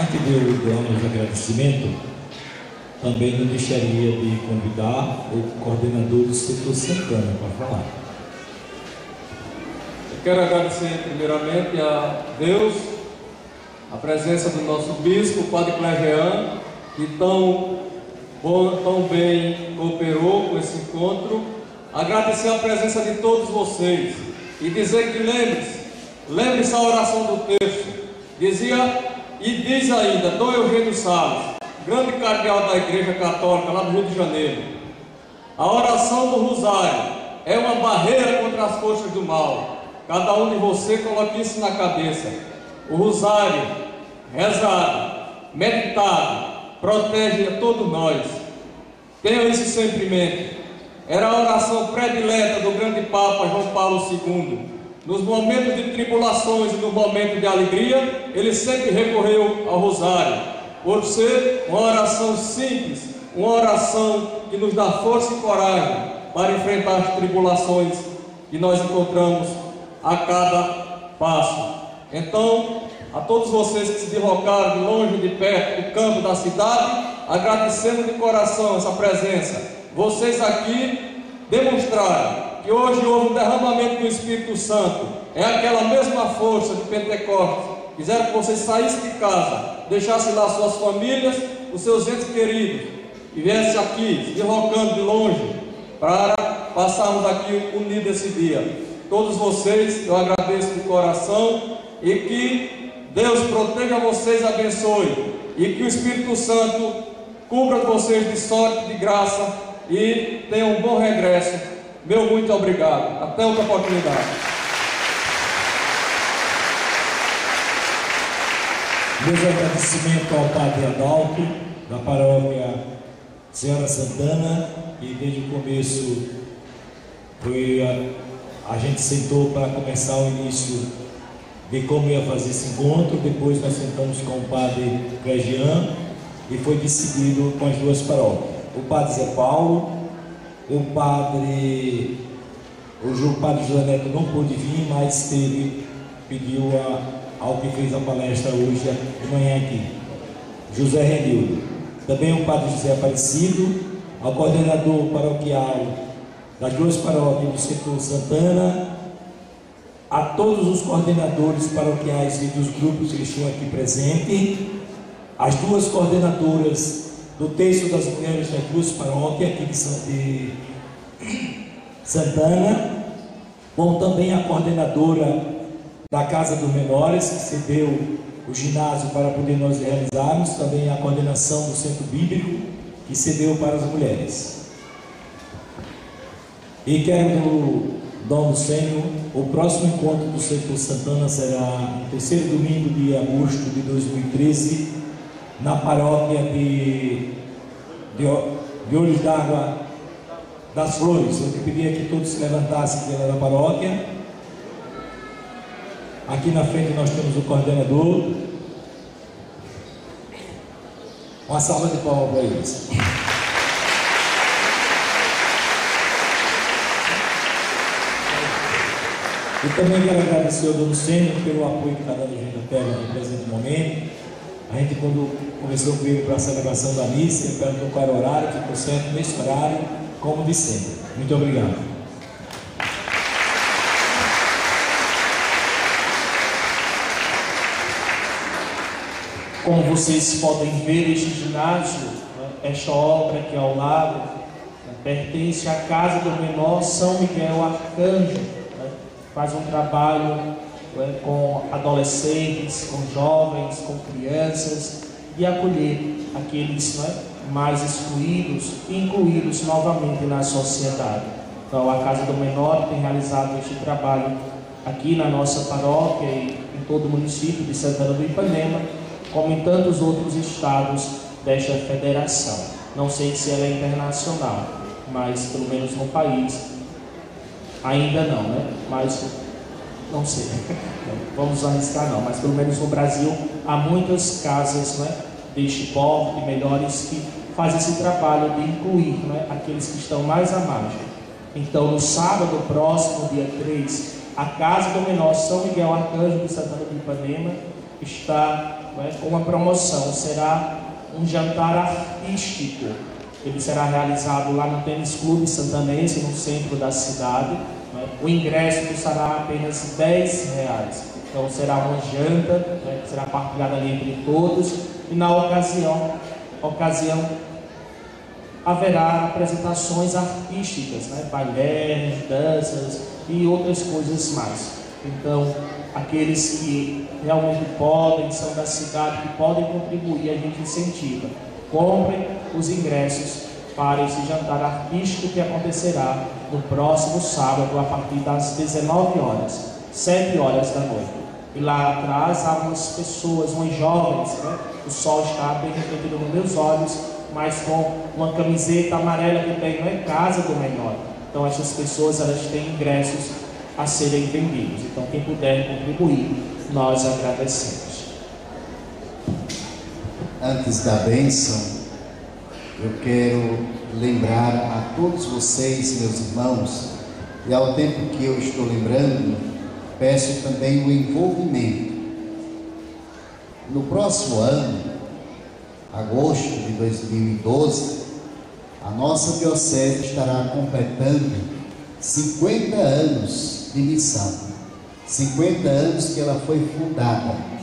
Antes de eu dar os agradecimentos, também não deixaria de convidar o coordenador do setor Santana para falar. Quero agradecer primeiramente a Deus, a presença do nosso bispo, Padre Clevean, que tão, bom, tão bem cooperou com esse encontro. Agradecer a presença de todos vocês e dizer que lembre-se, lembre-se a oração do texto. Dizia e diz ainda, Dom Eugênio Salles, grande cardeal da Igreja Católica lá do Rio de Janeiro, a oração do Rosário é uma barreira contra as forças do mal. Cada um de você coloque isso na cabeça. O Rosário, rezado, meditado, protege a todos nós. Tenham isso sempre em mente. Era a oração predileta do grande Papa João Paulo II nos momentos de tribulações e no momento de alegria, ele sempre recorreu ao rosário, por ser uma oração simples, uma oração que nos dá força e coragem para enfrentar as tribulações que nós encontramos a cada passo. Então, a todos vocês que se deslocaram de longe de perto do campo da cidade, agradecendo de coração essa presença. Vocês aqui demonstraram que hoje houve um derramamento do Espírito Santo, é aquela mesma força de Pentecostes. Quiseram que vocês saíssem de casa, deixassem lá suas famílias, os seus entes queridos, e viessem aqui, se deslocando de longe, para passarmos aqui unidos esse dia. Todos vocês, eu agradeço de coração e que Deus proteja vocês, abençoe e que o Espírito Santo cubra vocês de sorte, de graça e tenha um bom regresso meu muito obrigado. Até outra oportunidade. Meus agradecimentos ao Padre Adalto, da paróquia Senhora Santana, e desde o começo foi a, a gente sentou para começar o início de como ia fazer esse encontro, depois nós sentamos com o Padre Clegian e foi decidido com as duas paróquias. O Padre Zé Paulo o padre, o padre José Neto não pôde vir, mas teve, pediu a, ao que fez a palestra hoje de manhã aqui, José Renildo. Também o padre José Aparecido, ao coordenador paroquial das duas paróquias do setor Santana, a todos os coordenadores paroquiais e dos grupos que estão aqui presentes, as duas coordenadoras do texto das mulheres da Cruz Paróquia, aqui de Santana, como também a coordenadora da Casa dos Menores, que cedeu o ginásio para poder nós realizarmos, também a coordenação do Centro Bíblico, que cedeu para as mulheres. E quero, Dom Senhor, o próximo encontro do Centro Santana será no terceiro domingo de agosto de 2013, na paróquia de, de, de Olhos d'Água das Flores. Eu pedia que todos se levantassem pela paróquia. Aqui na frente nós temos o coordenador. Uma salva de palmas para eles. E também quero agradecer ao Dono Sênior pelo apoio que está dando a gente até no presente momento. A gente, quando começou com ele para a celebração da missa, ele perguntou qual era o horário, ficou certo nesse horário, como de sempre. Muito obrigado. Como vocês podem ver, este ginásio, né, esta obra aqui é ao lado, né, pertence à Casa do Menor São Miguel Arcanjo Faz um trabalho né, com adolescentes, com jovens, com crianças, e acolher aqueles né, mais excluídos e incluídos novamente na sociedade. Então, a Casa do Menor tem realizado este trabalho aqui na nossa paróquia e em todo o município de Santana do Ipanema, como em tantos outros estados desta federação. Não sei se ela é internacional, mas pelo menos no país ainda não, né? Mas não sei, vamos arriscar não, mas pelo menos no Brasil há muitas casas né, deste porte, melhores, que fazem esse trabalho de incluir né, aqueles que estão mais à margem. Então, no sábado próximo, dia 3, a Casa do Menor São Miguel Arcanjo de Santana do Ipanema está né, com uma promoção. Será um jantar artístico. Ele será realizado lá no Tênis Clube Santanense, no centro da cidade. Né. O ingresso custará apenas 10 reais. Então será uma janta né, será partilhada ali entre todos. E na ocasião, ocasião haverá apresentações artísticas, né? balé, danças e outras coisas mais. Então, aqueles que realmente podem, são da cidade, que podem contribuir, a gente incentiva. Comprem os ingressos para esse jantar artístico que acontecerá no próximo sábado, a partir das 19 horas, 7 horas da noite. E lá atrás há umas pessoas, umas jovens, né? o sol está bem refletido nos meus olhos, mas com uma camiseta amarela que tem, não é casa do melhor. Então essas pessoas elas têm ingressos a serem vendidos. Então quem puder contribuir, nós agradecemos. Antes da bênção, eu quero lembrar a todos vocês, meus irmãos, e ao tempo que eu estou lembrando, peço também o envolvimento. No próximo ano, agosto de 2012, a nossa diocese estará completando 50 anos de missão. 50 anos que ela foi fundada.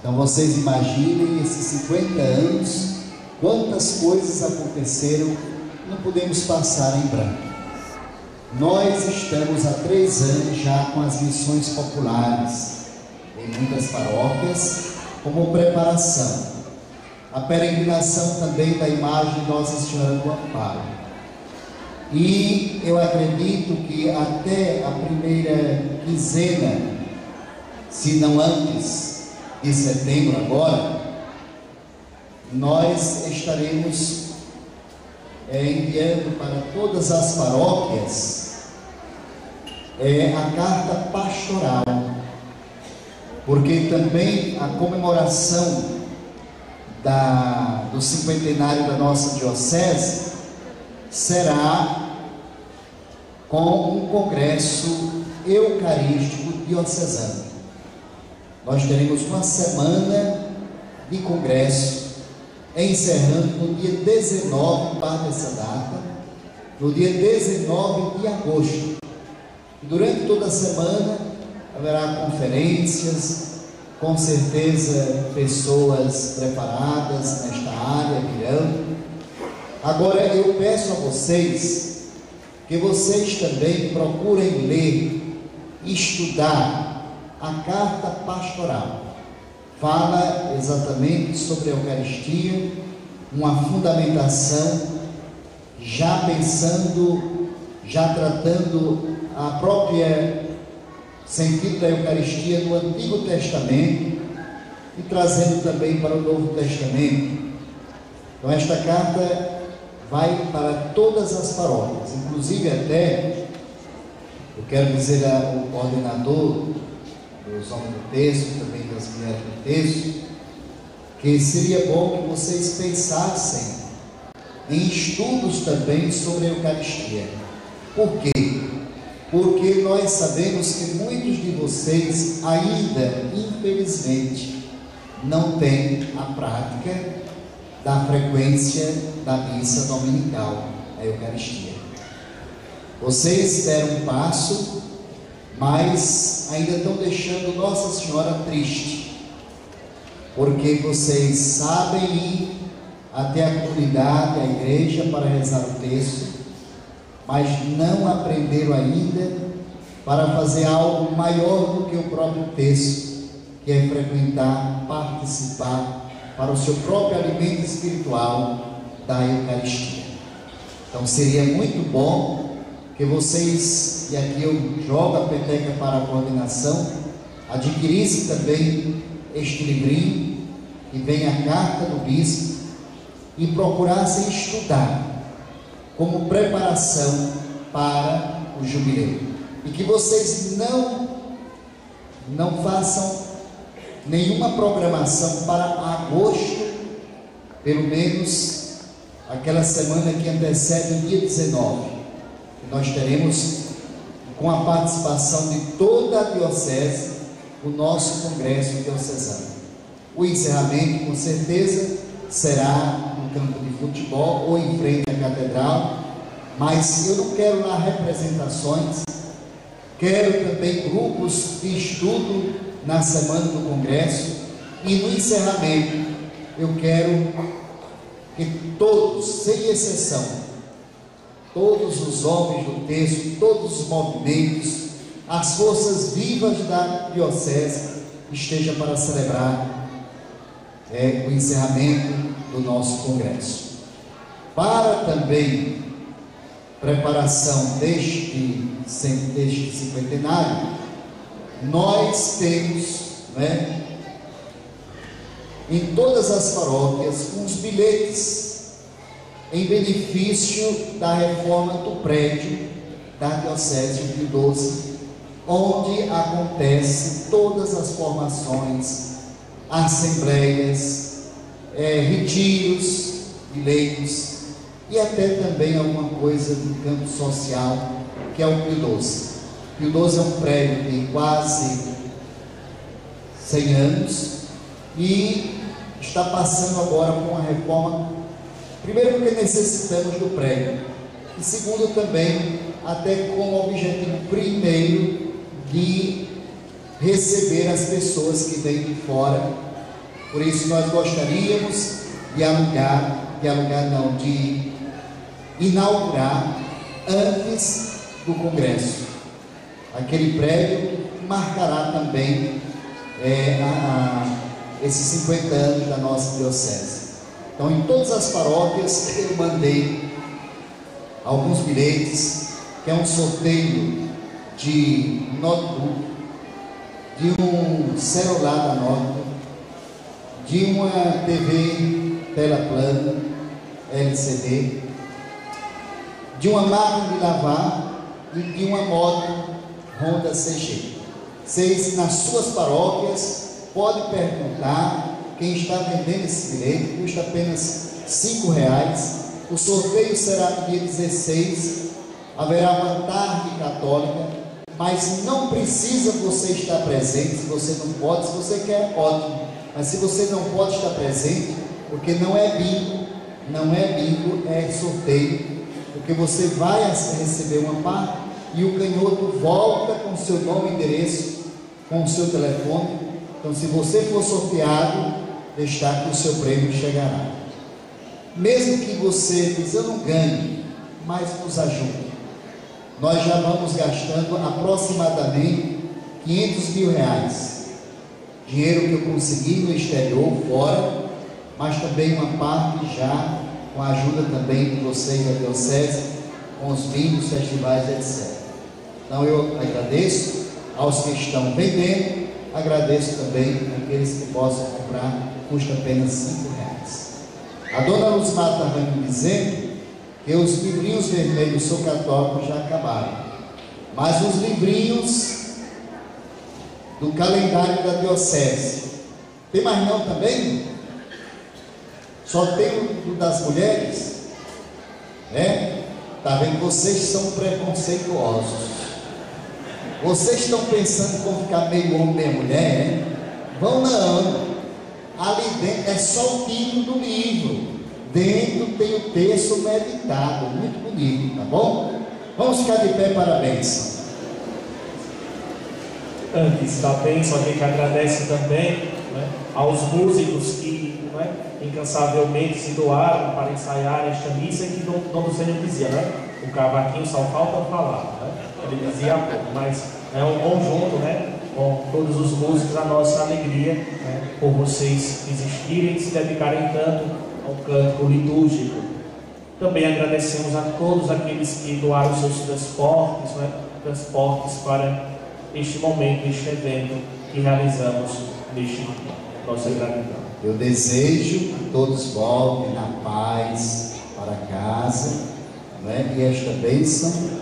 Então vocês imaginem esses 50 anos, quantas coisas aconteceram, não podemos passar em branco. Nós estamos há três anos já com as missões populares em muitas paróquias, como preparação. A peregrinação também da imagem de Nossa Senhora do Amparo. E eu acredito que até a primeira quinzena, se não antes de setembro agora, nós estaremos é, enviando para todas as paróquias é, a carta pastoral, porque também a comemoração da, do cinquentenário da nossa diocese será com um congresso eucarístico diocesano. Nós teremos uma semana de congresso, encerrando no dia 19, para essa data, no dia 19 de agosto. Durante toda a semana haverá conferências, com certeza pessoas preparadas nesta área virão. Agora eu peço a vocês que vocês também procurem ler, estudar a carta pastoral. Fala exatamente sobre a Eucaristia, uma fundamentação, já pensando, já tratando a própria sentido da Eucaristia no Antigo Testamento e trazendo também para o Novo Testamento. Então, esta carta vai para todas as paróquias, inclusive até, eu quero dizer ao coordenador dos homens do texto, também das mulheres do texto, que seria bom que vocês pensassem em estudos também sobre a Eucaristia. Por quê? porque nós sabemos que muitos de vocês ainda, infelizmente, não têm a prática da frequência da missa dominical, a Eucaristia. Vocês deram um passo, mas ainda estão deixando Nossa Senhora triste, porque vocês sabem ir até a comunidade, a igreja, para rezar o texto, mas não aprenderam ainda para fazer algo maior do que o próprio texto, que é frequentar, participar para o seu próprio alimento espiritual da Eucaristia. Então seria muito bom que vocês, e aqui eu jogo a peteca para a coordenação, adquirissem também este livrinho, que vem a carta do bispo, e procurassem estudar como preparação para o jubileu. E que vocês não não façam nenhuma programação para agosto, pelo menos aquela semana que antecede o dia 19. Nós teremos, com a participação de toda a Diocese, o nosso Congresso Diocesano. O encerramento, com certeza, será no campo de futebol ou em frente à Catedral, mas eu não quero lá representações, quero também grupos de estudo na semana do Congresso e no encerramento eu quero que todos, sem exceção, todos os homens do texto, todos os movimentos, as forças vivas da Diocese estejam para celebrar é, o encerramento do nosso Congresso. Para também preparação deste, deste cinquentenário, nós temos né, em todas as paróquias uns bilhetes em benefício da reforma do prédio da Diocese de 12 onde acontece todas as formações, assembleias, é, retiros de leigos e até também alguma coisa do campo social, que é o Pio 12. Pio 12 é um prédio de quase 100 anos e está passando agora por uma reforma, primeiro porque necessitamos do prédio, e segundo também, até com o objetivo primeiro de receber as pessoas que vêm de fora. Por isso nós gostaríamos de alugar, de alugar não, de inaugurar antes do Congresso. Aquele prédio marcará também é, a, a, esses 50 anos da nossa diocese. Então, em todas as paróquias, eu mandei alguns bilhetes, que é um sorteio de notebook, de um celular da nota, de uma TV tela plana LCD, de uma máquina de lavar e de uma moto Honda CG. Vocês, nas suas paróquias, podem perguntar quem está vendendo esse bilhete, custa apenas cinco reais. O sorteio será no dia 16, haverá uma tarde católica mas não precisa você estar presente se você não pode, se você quer, ótimo. Mas se você não pode estar presente, porque não é bingo, não é bingo, é sorteio, porque você vai receber uma parte e o canhoto volta com seu nome e endereço, com o seu telefone. Então, se você for sorteado, deixar que o seu prêmio chegará. Mesmo que você diz, eu não ganhe, mas nos ajude nós já vamos gastando aproximadamente 500 mil reais. Dinheiro que eu consegui no exterior, fora, mas também uma parte já com a ajuda também de vocês da Diocese, com os vinhos, festivais, etc. Então eu agradeço aos que estão vendendo, agradeço também aqueles que possam comprar, custa apenas 5 reais. A dona Luz Mata está me dizendo que os livrinhos vermelhos Sou Católico já acabaram. Mas os livrinhos do calendário da Diocese. Tem mais não também? Só tem o das mulheres? Né? Tá vendo? Vocês são preconceituosos. Vocês estão pensando em ficar meio homem, meio mulher? Vão não. Ali dentro é só o título do livro. Dentro tem o texto meditado, muito bonito, tá bom? Vamos ficar de pé para a bênção. Antes da bênção, a gente agradece também né, aos músicos que né, incansavelmente se doaram para ensaiar esta missa que Dom, Dom do Senhor dizia, né? O cavaquinho só falta falar, dizia há pouco, mas é um conjunto, né? Com todos os músicos, a nossa alegria né, por vocês existirem e se dedicarem tanto ao canto litúrgico. Também agradecemos a todos aqueles que doaram seus transportes, né? transportes para este momento, este evento que realizamos neste nossa gratidão. Eu desejo que todos voltem na paz para casa, né? e esta bênção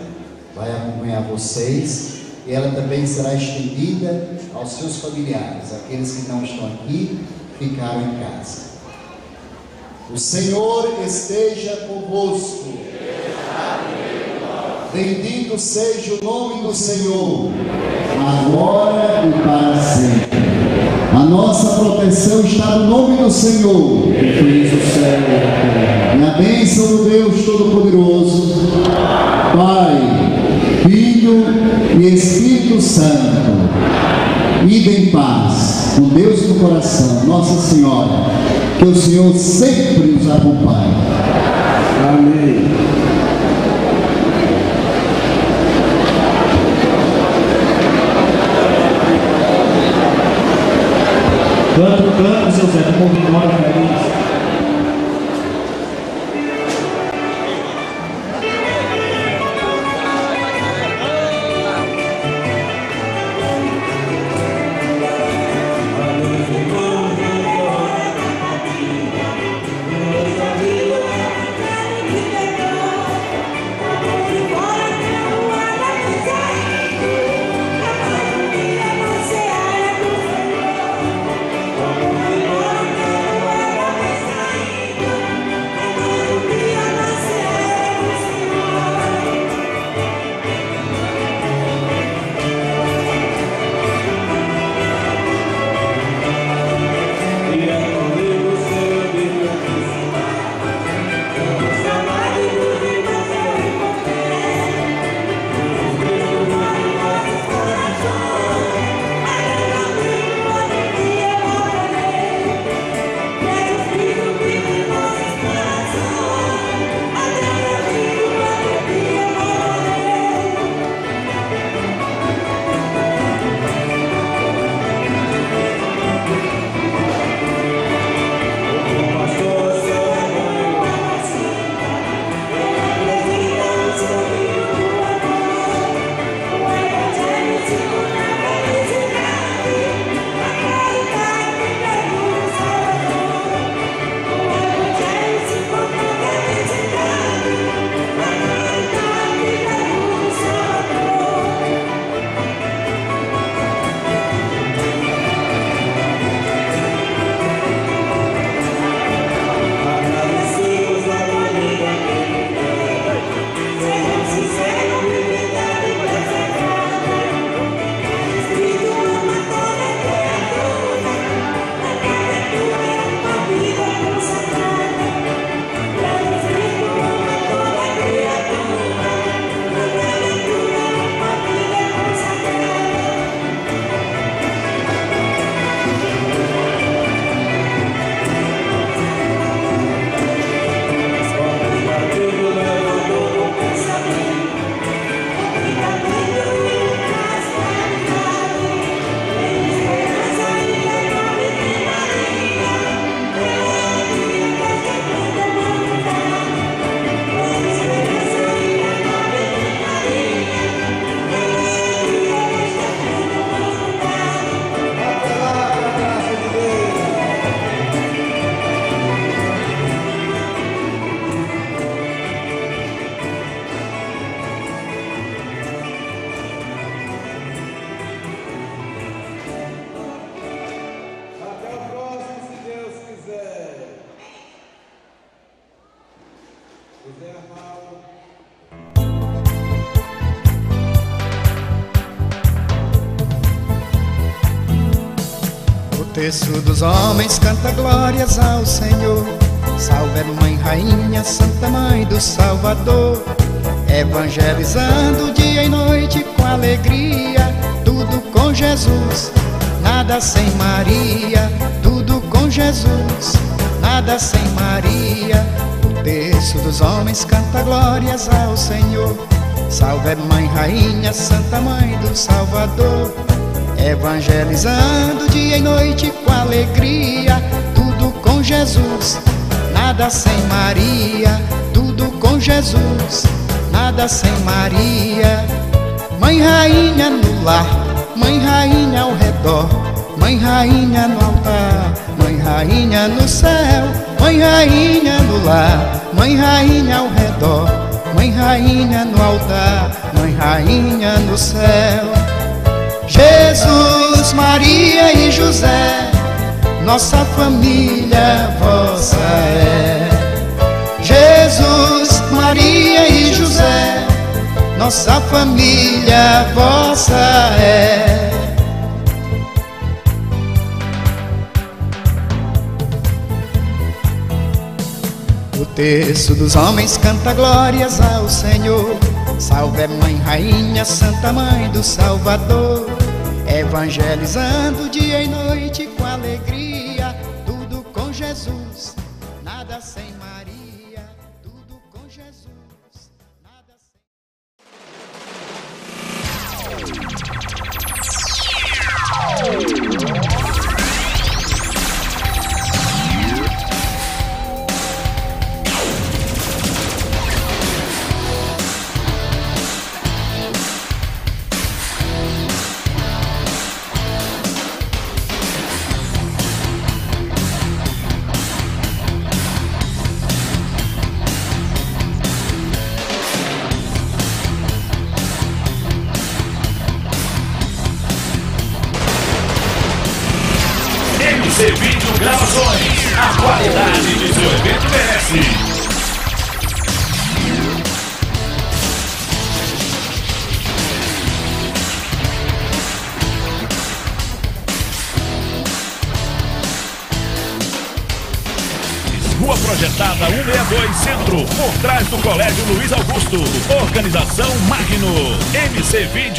vai acompanhar vocês, e ela também será estendida aos seus familiares, aqueles que não estão aqui, ficaram em casa. O Senhor esteja convosco. Bendito seja o nome do Senhor, agora e para sempre. A nossa proteção está no nome do Senhor. Que o céu e a terra. E a bênção do Deus Todo-Poderoso, Pai, Espírito Santo, ida em paz, com Deus no coração, Nossa Senhora, que o Senhor sempre nos acompanhe. Amém. O terço dos homens canta glórias ao Senhor. Salve Mãe Rainha, Santa Mãe do Salvador. Evangelizando dia e noite com alegria, tudo com Jesus. nada sem Maria, tudo com Jesus, nada sem Maria. O terço dos homens canta glórias ao Senhor. Salve Mãe Rainha, Santa Mãe do Salvador. Evangelizando dia e noite com alegria, tudo com Jesus, nada sem Maria, tudo com Jesus, nada sem Maria. Mãe Rainha no lar, Mãe Rainha ao redor, Mãe Rainha no altar, Mãe Rainha no céu, Mãe Rainha no lar, Mãe Rainha ao redor, Mãe Rainha no altar, Mãe Rainha no céu. Jesus, Maria e José, nossa família vossa é. Jesus, Maria e José, nossa família vossa é. O terço dos homens canta glórias ao Senhor. Salve Mãe Rainha, Santa Mãe do Salvador. Evangelizando dia e noite com alegria, Magno.